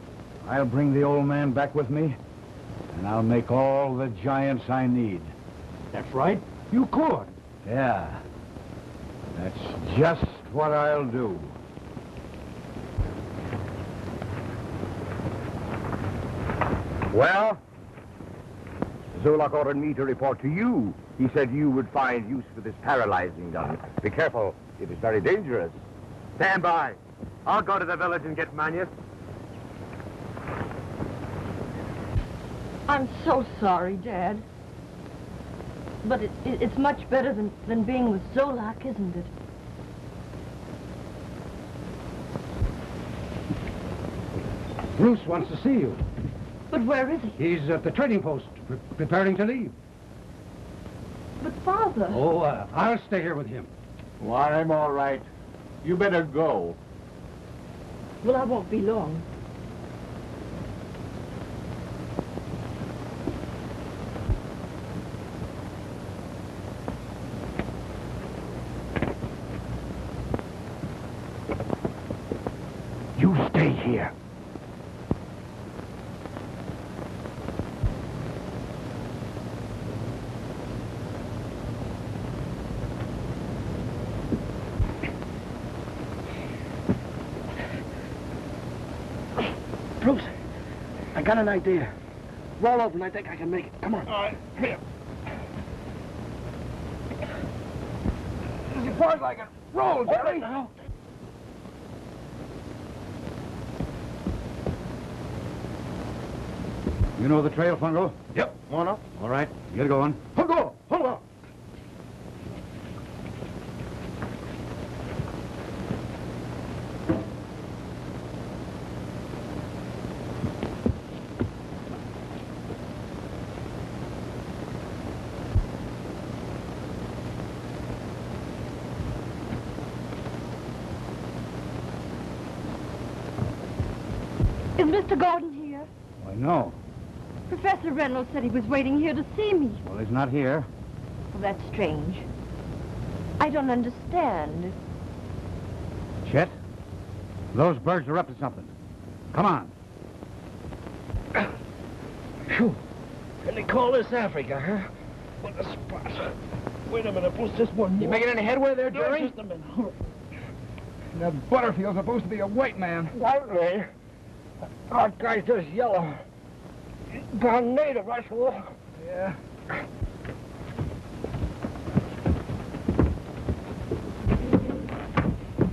I'll bring the old man back with me, and I'll make all the giants I need. That's right. You could. Yeah. That's just what I'll do. Well, Zolok ordered me to report to you. He said you would find use for this paralyzing gun. Be careful. It is very dangerous. Stand by. I'll go to the village and get Manyus. I'm so sorry, Dad. But it, it, it's much better than, than being with Zolok, isn't it? Bruce wants to see you. But where is he? He's at the trading post, pre- preparing to leave. But Father... Oh, uh, I'll stay here with him. Why, I'm all right. You better go. Well, I won't be long. You stay here. Bruce, I got an idea. Roll over and I think I can make it. Come on. All right, here. As far as I can roll, Jerry. Now. You know the trail, Fungo? Yep. On up. All right, get going. Hold on, hold on. Is Mr. Gordon here? Why, no. Professor Reynolds said he was waiting here to see me. Well, he's not here. Well, that's strange. I don't understand. Chet, those birds are up to something. Come on. Phew. And they call this Africa, huh? What a spot. Wait a minute, what's this one? You making any headway there, No, Jerry? just a minute. That Butterfield's supposed to be a white man. Likely. That guy's just yellow. Gone native, that's all. Yeah.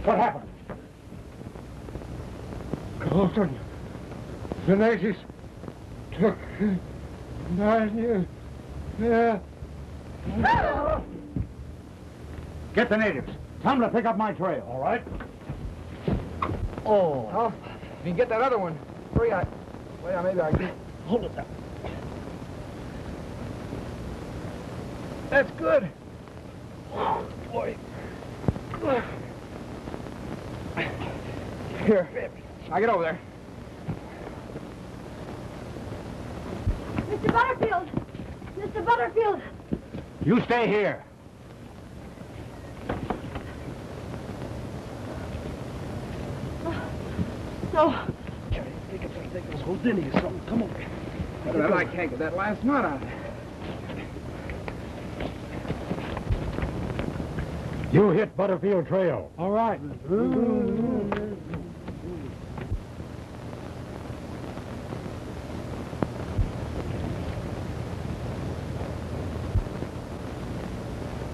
What happened? Colton, the natives took nine years. Yeah. Get the natives. Tell them to pick up my trail. All right. Oh. Well, if you can get that other one, hurry I... Well, yeah, maybe I can. Hold it there. That's good. Boy. Here. I get over there. Mr. Butterfield! Mr. Butterfield! You stay here. No. Jerry, think it's gonna take those Houdini or something. Come on. Well, I can't get that last knot out. You hit Butterfield Trail. All right.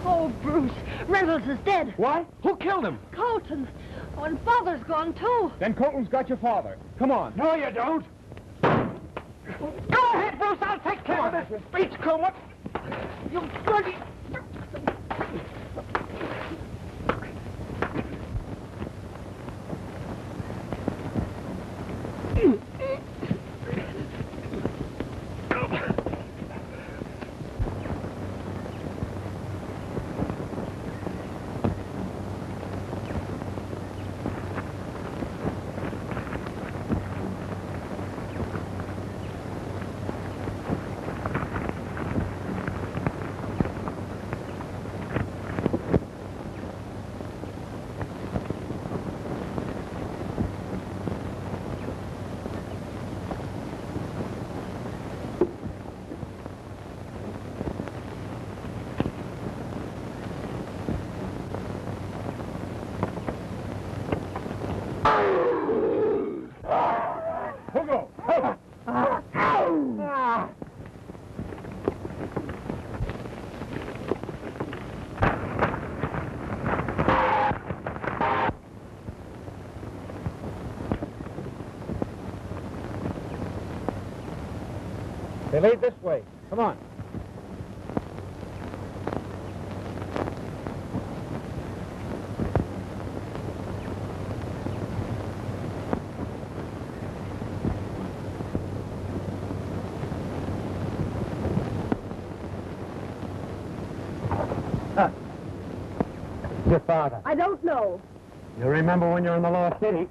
Oh, Bruce. Reynolds is dead. What? Who killed him? Colton. Oh, and Father's gone, too. Then Colton's got your father. Come on. No, you don't. Ahead, Bruce. I'll take care of this. Speech, Coleman. You bloody... lead this way. Come on. Your father. I don't know. You remember when you're in the Lost City?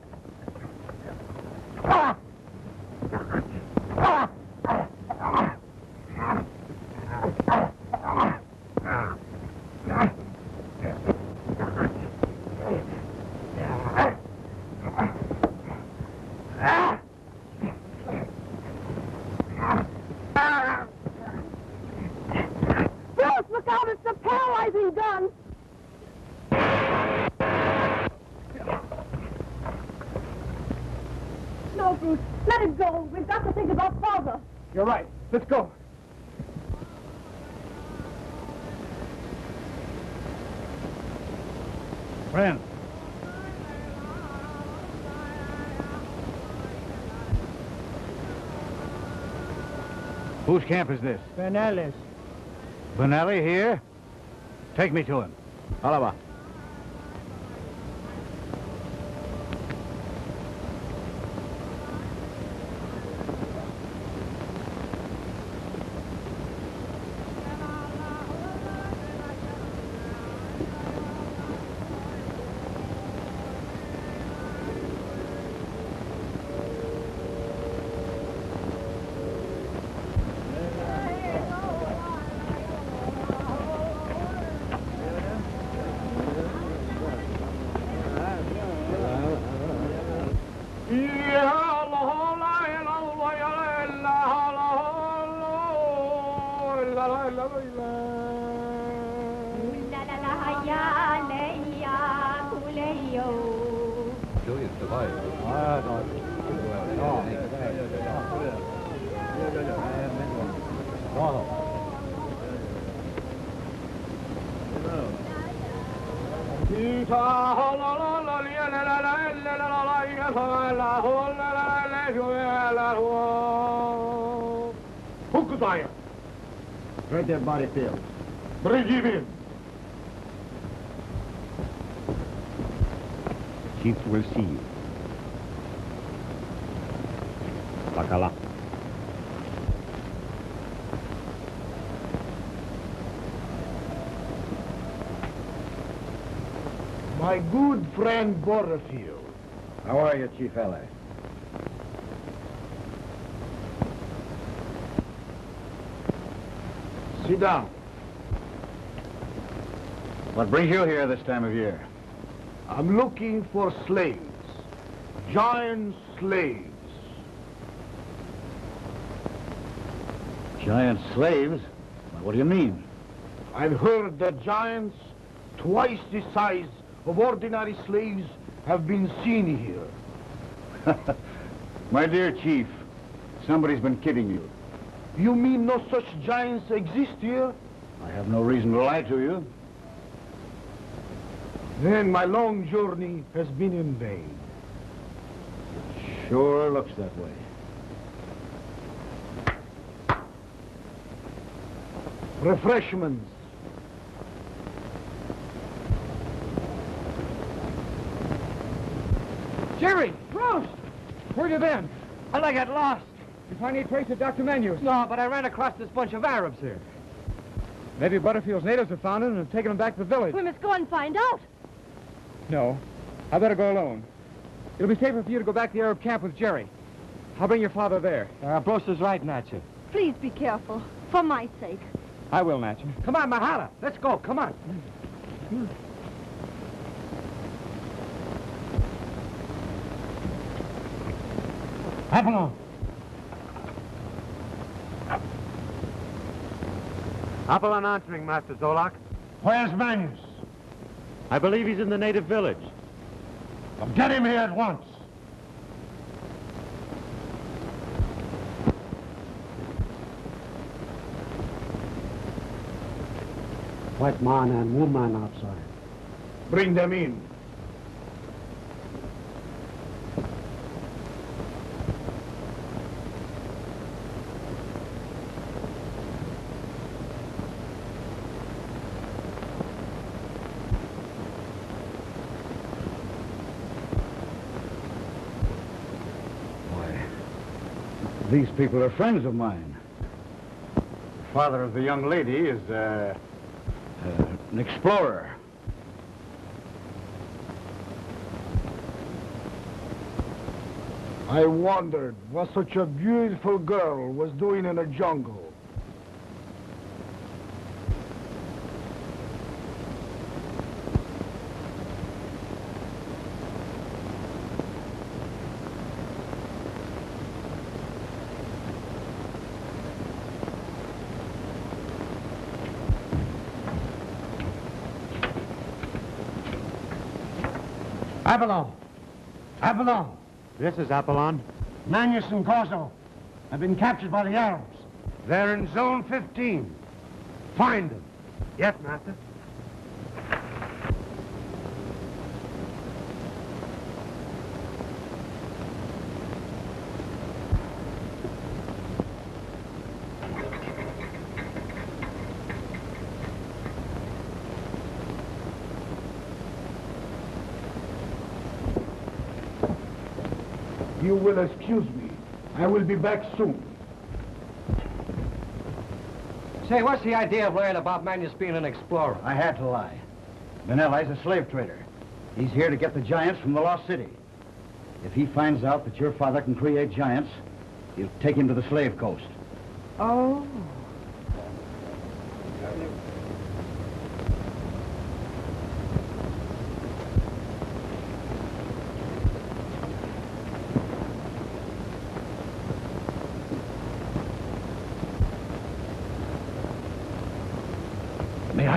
Bruce, look out! It's the paralyzing gun! No, Bruce, let it go. We've got to think about Father. You're right. Let's go. Friend. Whose camp is this? Vanellis. Benelli here? Take me to him. Oliver. Right there, body field. Bring him in. Chief will see you. Bacala. My good friend Butterfield. How are you, Chief Ally? Sit down. What brings you here this time of year? I'm looking for slaves. Giant slaves. Giant slaves? What do you mean? I've heard that giants twice the size of ordinary slaves have been seen here. My dear Chief, somebody's been kidding you. You mean no such giants exist here? I have no reason to lie to you. Then my long journey has been in vain. It sure looks that way. Refreshments. Jerry! Rose! Where have you been? I got lost? You find any trace of Dr. Manyus? No, but I ran across this bunch of Arabs here. Maybe Butterfield's natives have found him and have taken him back to the village. We must go and find out. No. I better go alone. It'll be safer for you to go back to the Arab camp with Jerry. I'll bring your father there. Uh, Broster's right, Natcha. Please be careful, for my sake. I will, Natcha. Come on, Mahala. Let's go. Come on. Appolyn. Appolyn answering, Master Zolok. Where's Manyus? I believe he's in the native village. Well, get him here at once. White man and woman outside. Bring them in. These people are friends of mine. The father of the young lady is, uh, uh, an explorer. I wondered what such a beautiful girl was doing in a jungle. Avalon. Avalon. This is Appolyn. Manyus and Corso have been captured by the Arabs. They're in Zone 15. Find them. Yes, Master. Will excuse me. I will be back soon. Say, what's the idea of lying about Manyus being an explorer? I had to lie. Vanelli's a slave trader. He's here to get the giants from the lost city. If he finds out that your father can create giants, he'll take him to the slave coast. Oh.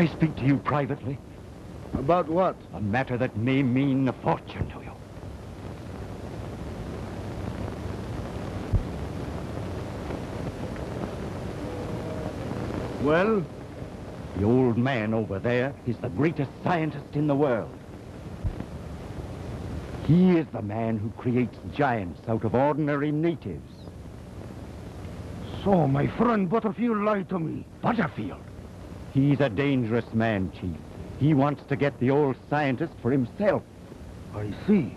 I speak to you privately? About what? A matter that may mean a fortune to you. Well? The old man over there is the greatest scientist in the world. He is the man who creates giants out of ordinary natives. So, my friend Butterfield lied to me. Butterfield? He's a dangerous man, Chief. He wants to get the old scientist for himself. I see.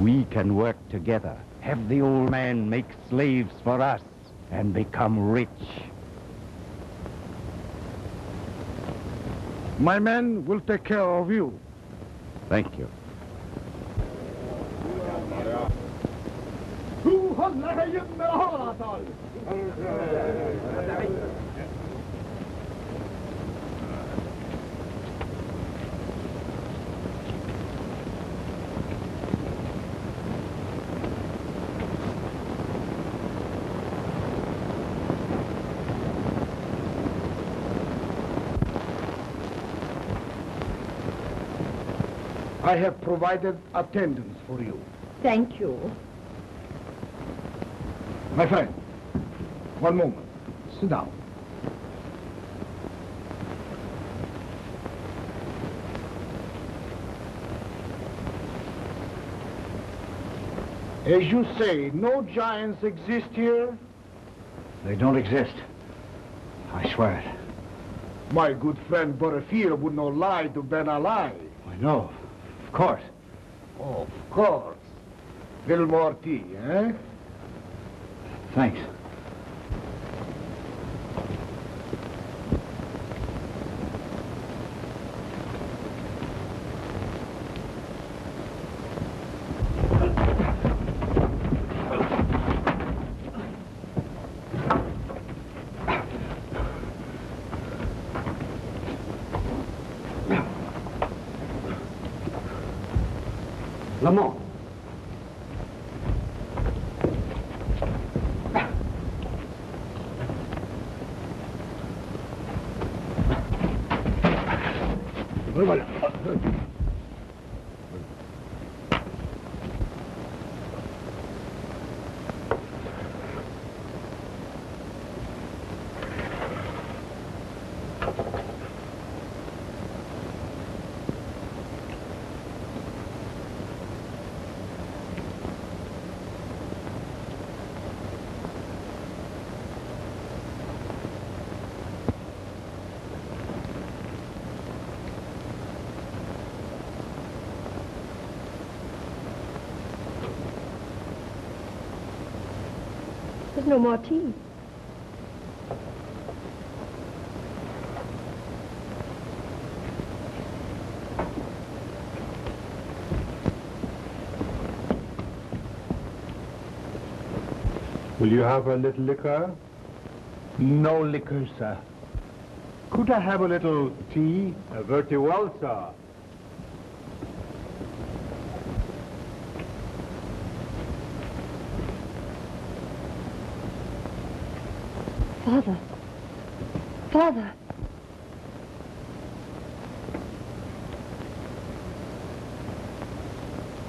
We can work together, have the old man make slaves for us, and become rich. My men will take care of you. Thank you. I have provided attendance for you. Thank you. My friend, one moment. Sit down. As you say, no giants exist here? They don't exist. I swear it. My good friend Butterfield would not lie to Ben Ali. I know. Of course. Of course. A Little more tea, eh? Thanks. Lamont. There's no more tea. Will you have a little liquor? No liquor, sir. Could I have a little tea? Uh, very Father. Father.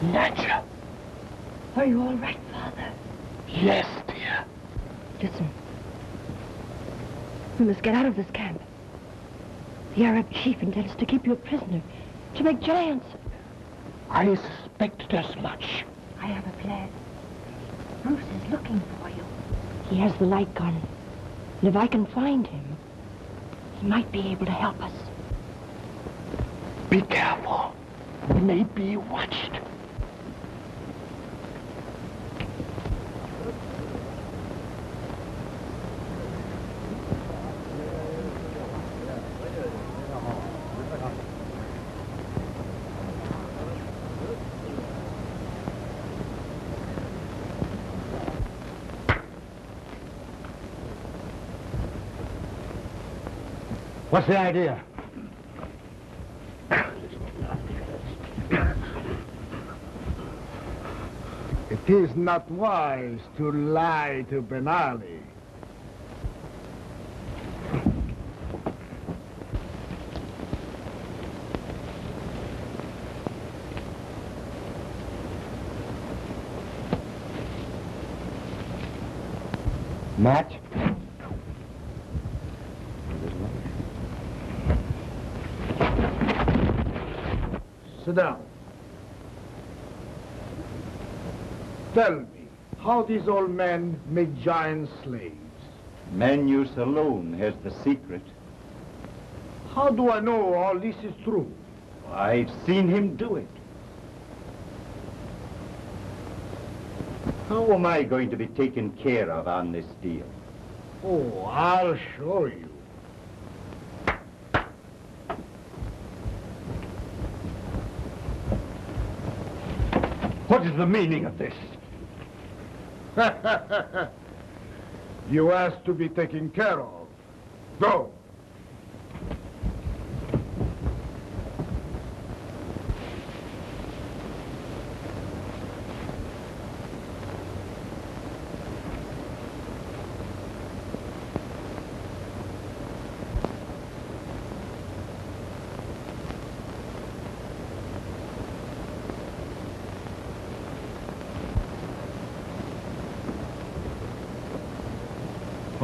Natcha. Are you all right, Father? Yes, dear. Listen. We must get out of this camp. The Arab chief intends to keep you a prisoner, to make giants. I suspected as much. I have a plan. Bruce is looking for you. He has the light gun. And if I can find him, he might be able to help us. Be careful. We may be watched. What's the idea? It is not wise to lie to Benali. Match? Sit down. Tell me, how these old men make giant slaves? Manyus alone has the secret. How do I know all this is true? I've seen him do it. How am I going to be taken care of on this deal? Oh, I'll show you. What is the meaning of this? you asked to be taken care of. Go.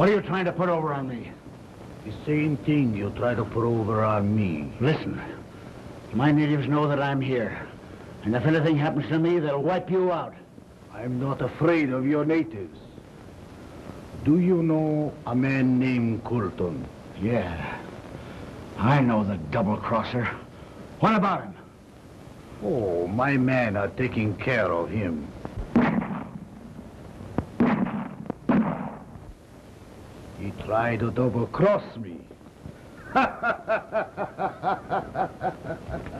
What are you trying to put over on me? The same thing you try to put over on me. Listen, my natives know that I'm here. And if anything happens to me, they'll wipe you out. I'm not afraid of your natives. Do you know a man named Colton? Yeah. I know the double-crosser. What about him? Oh, my men are taking care of him. Tried to double-cross me.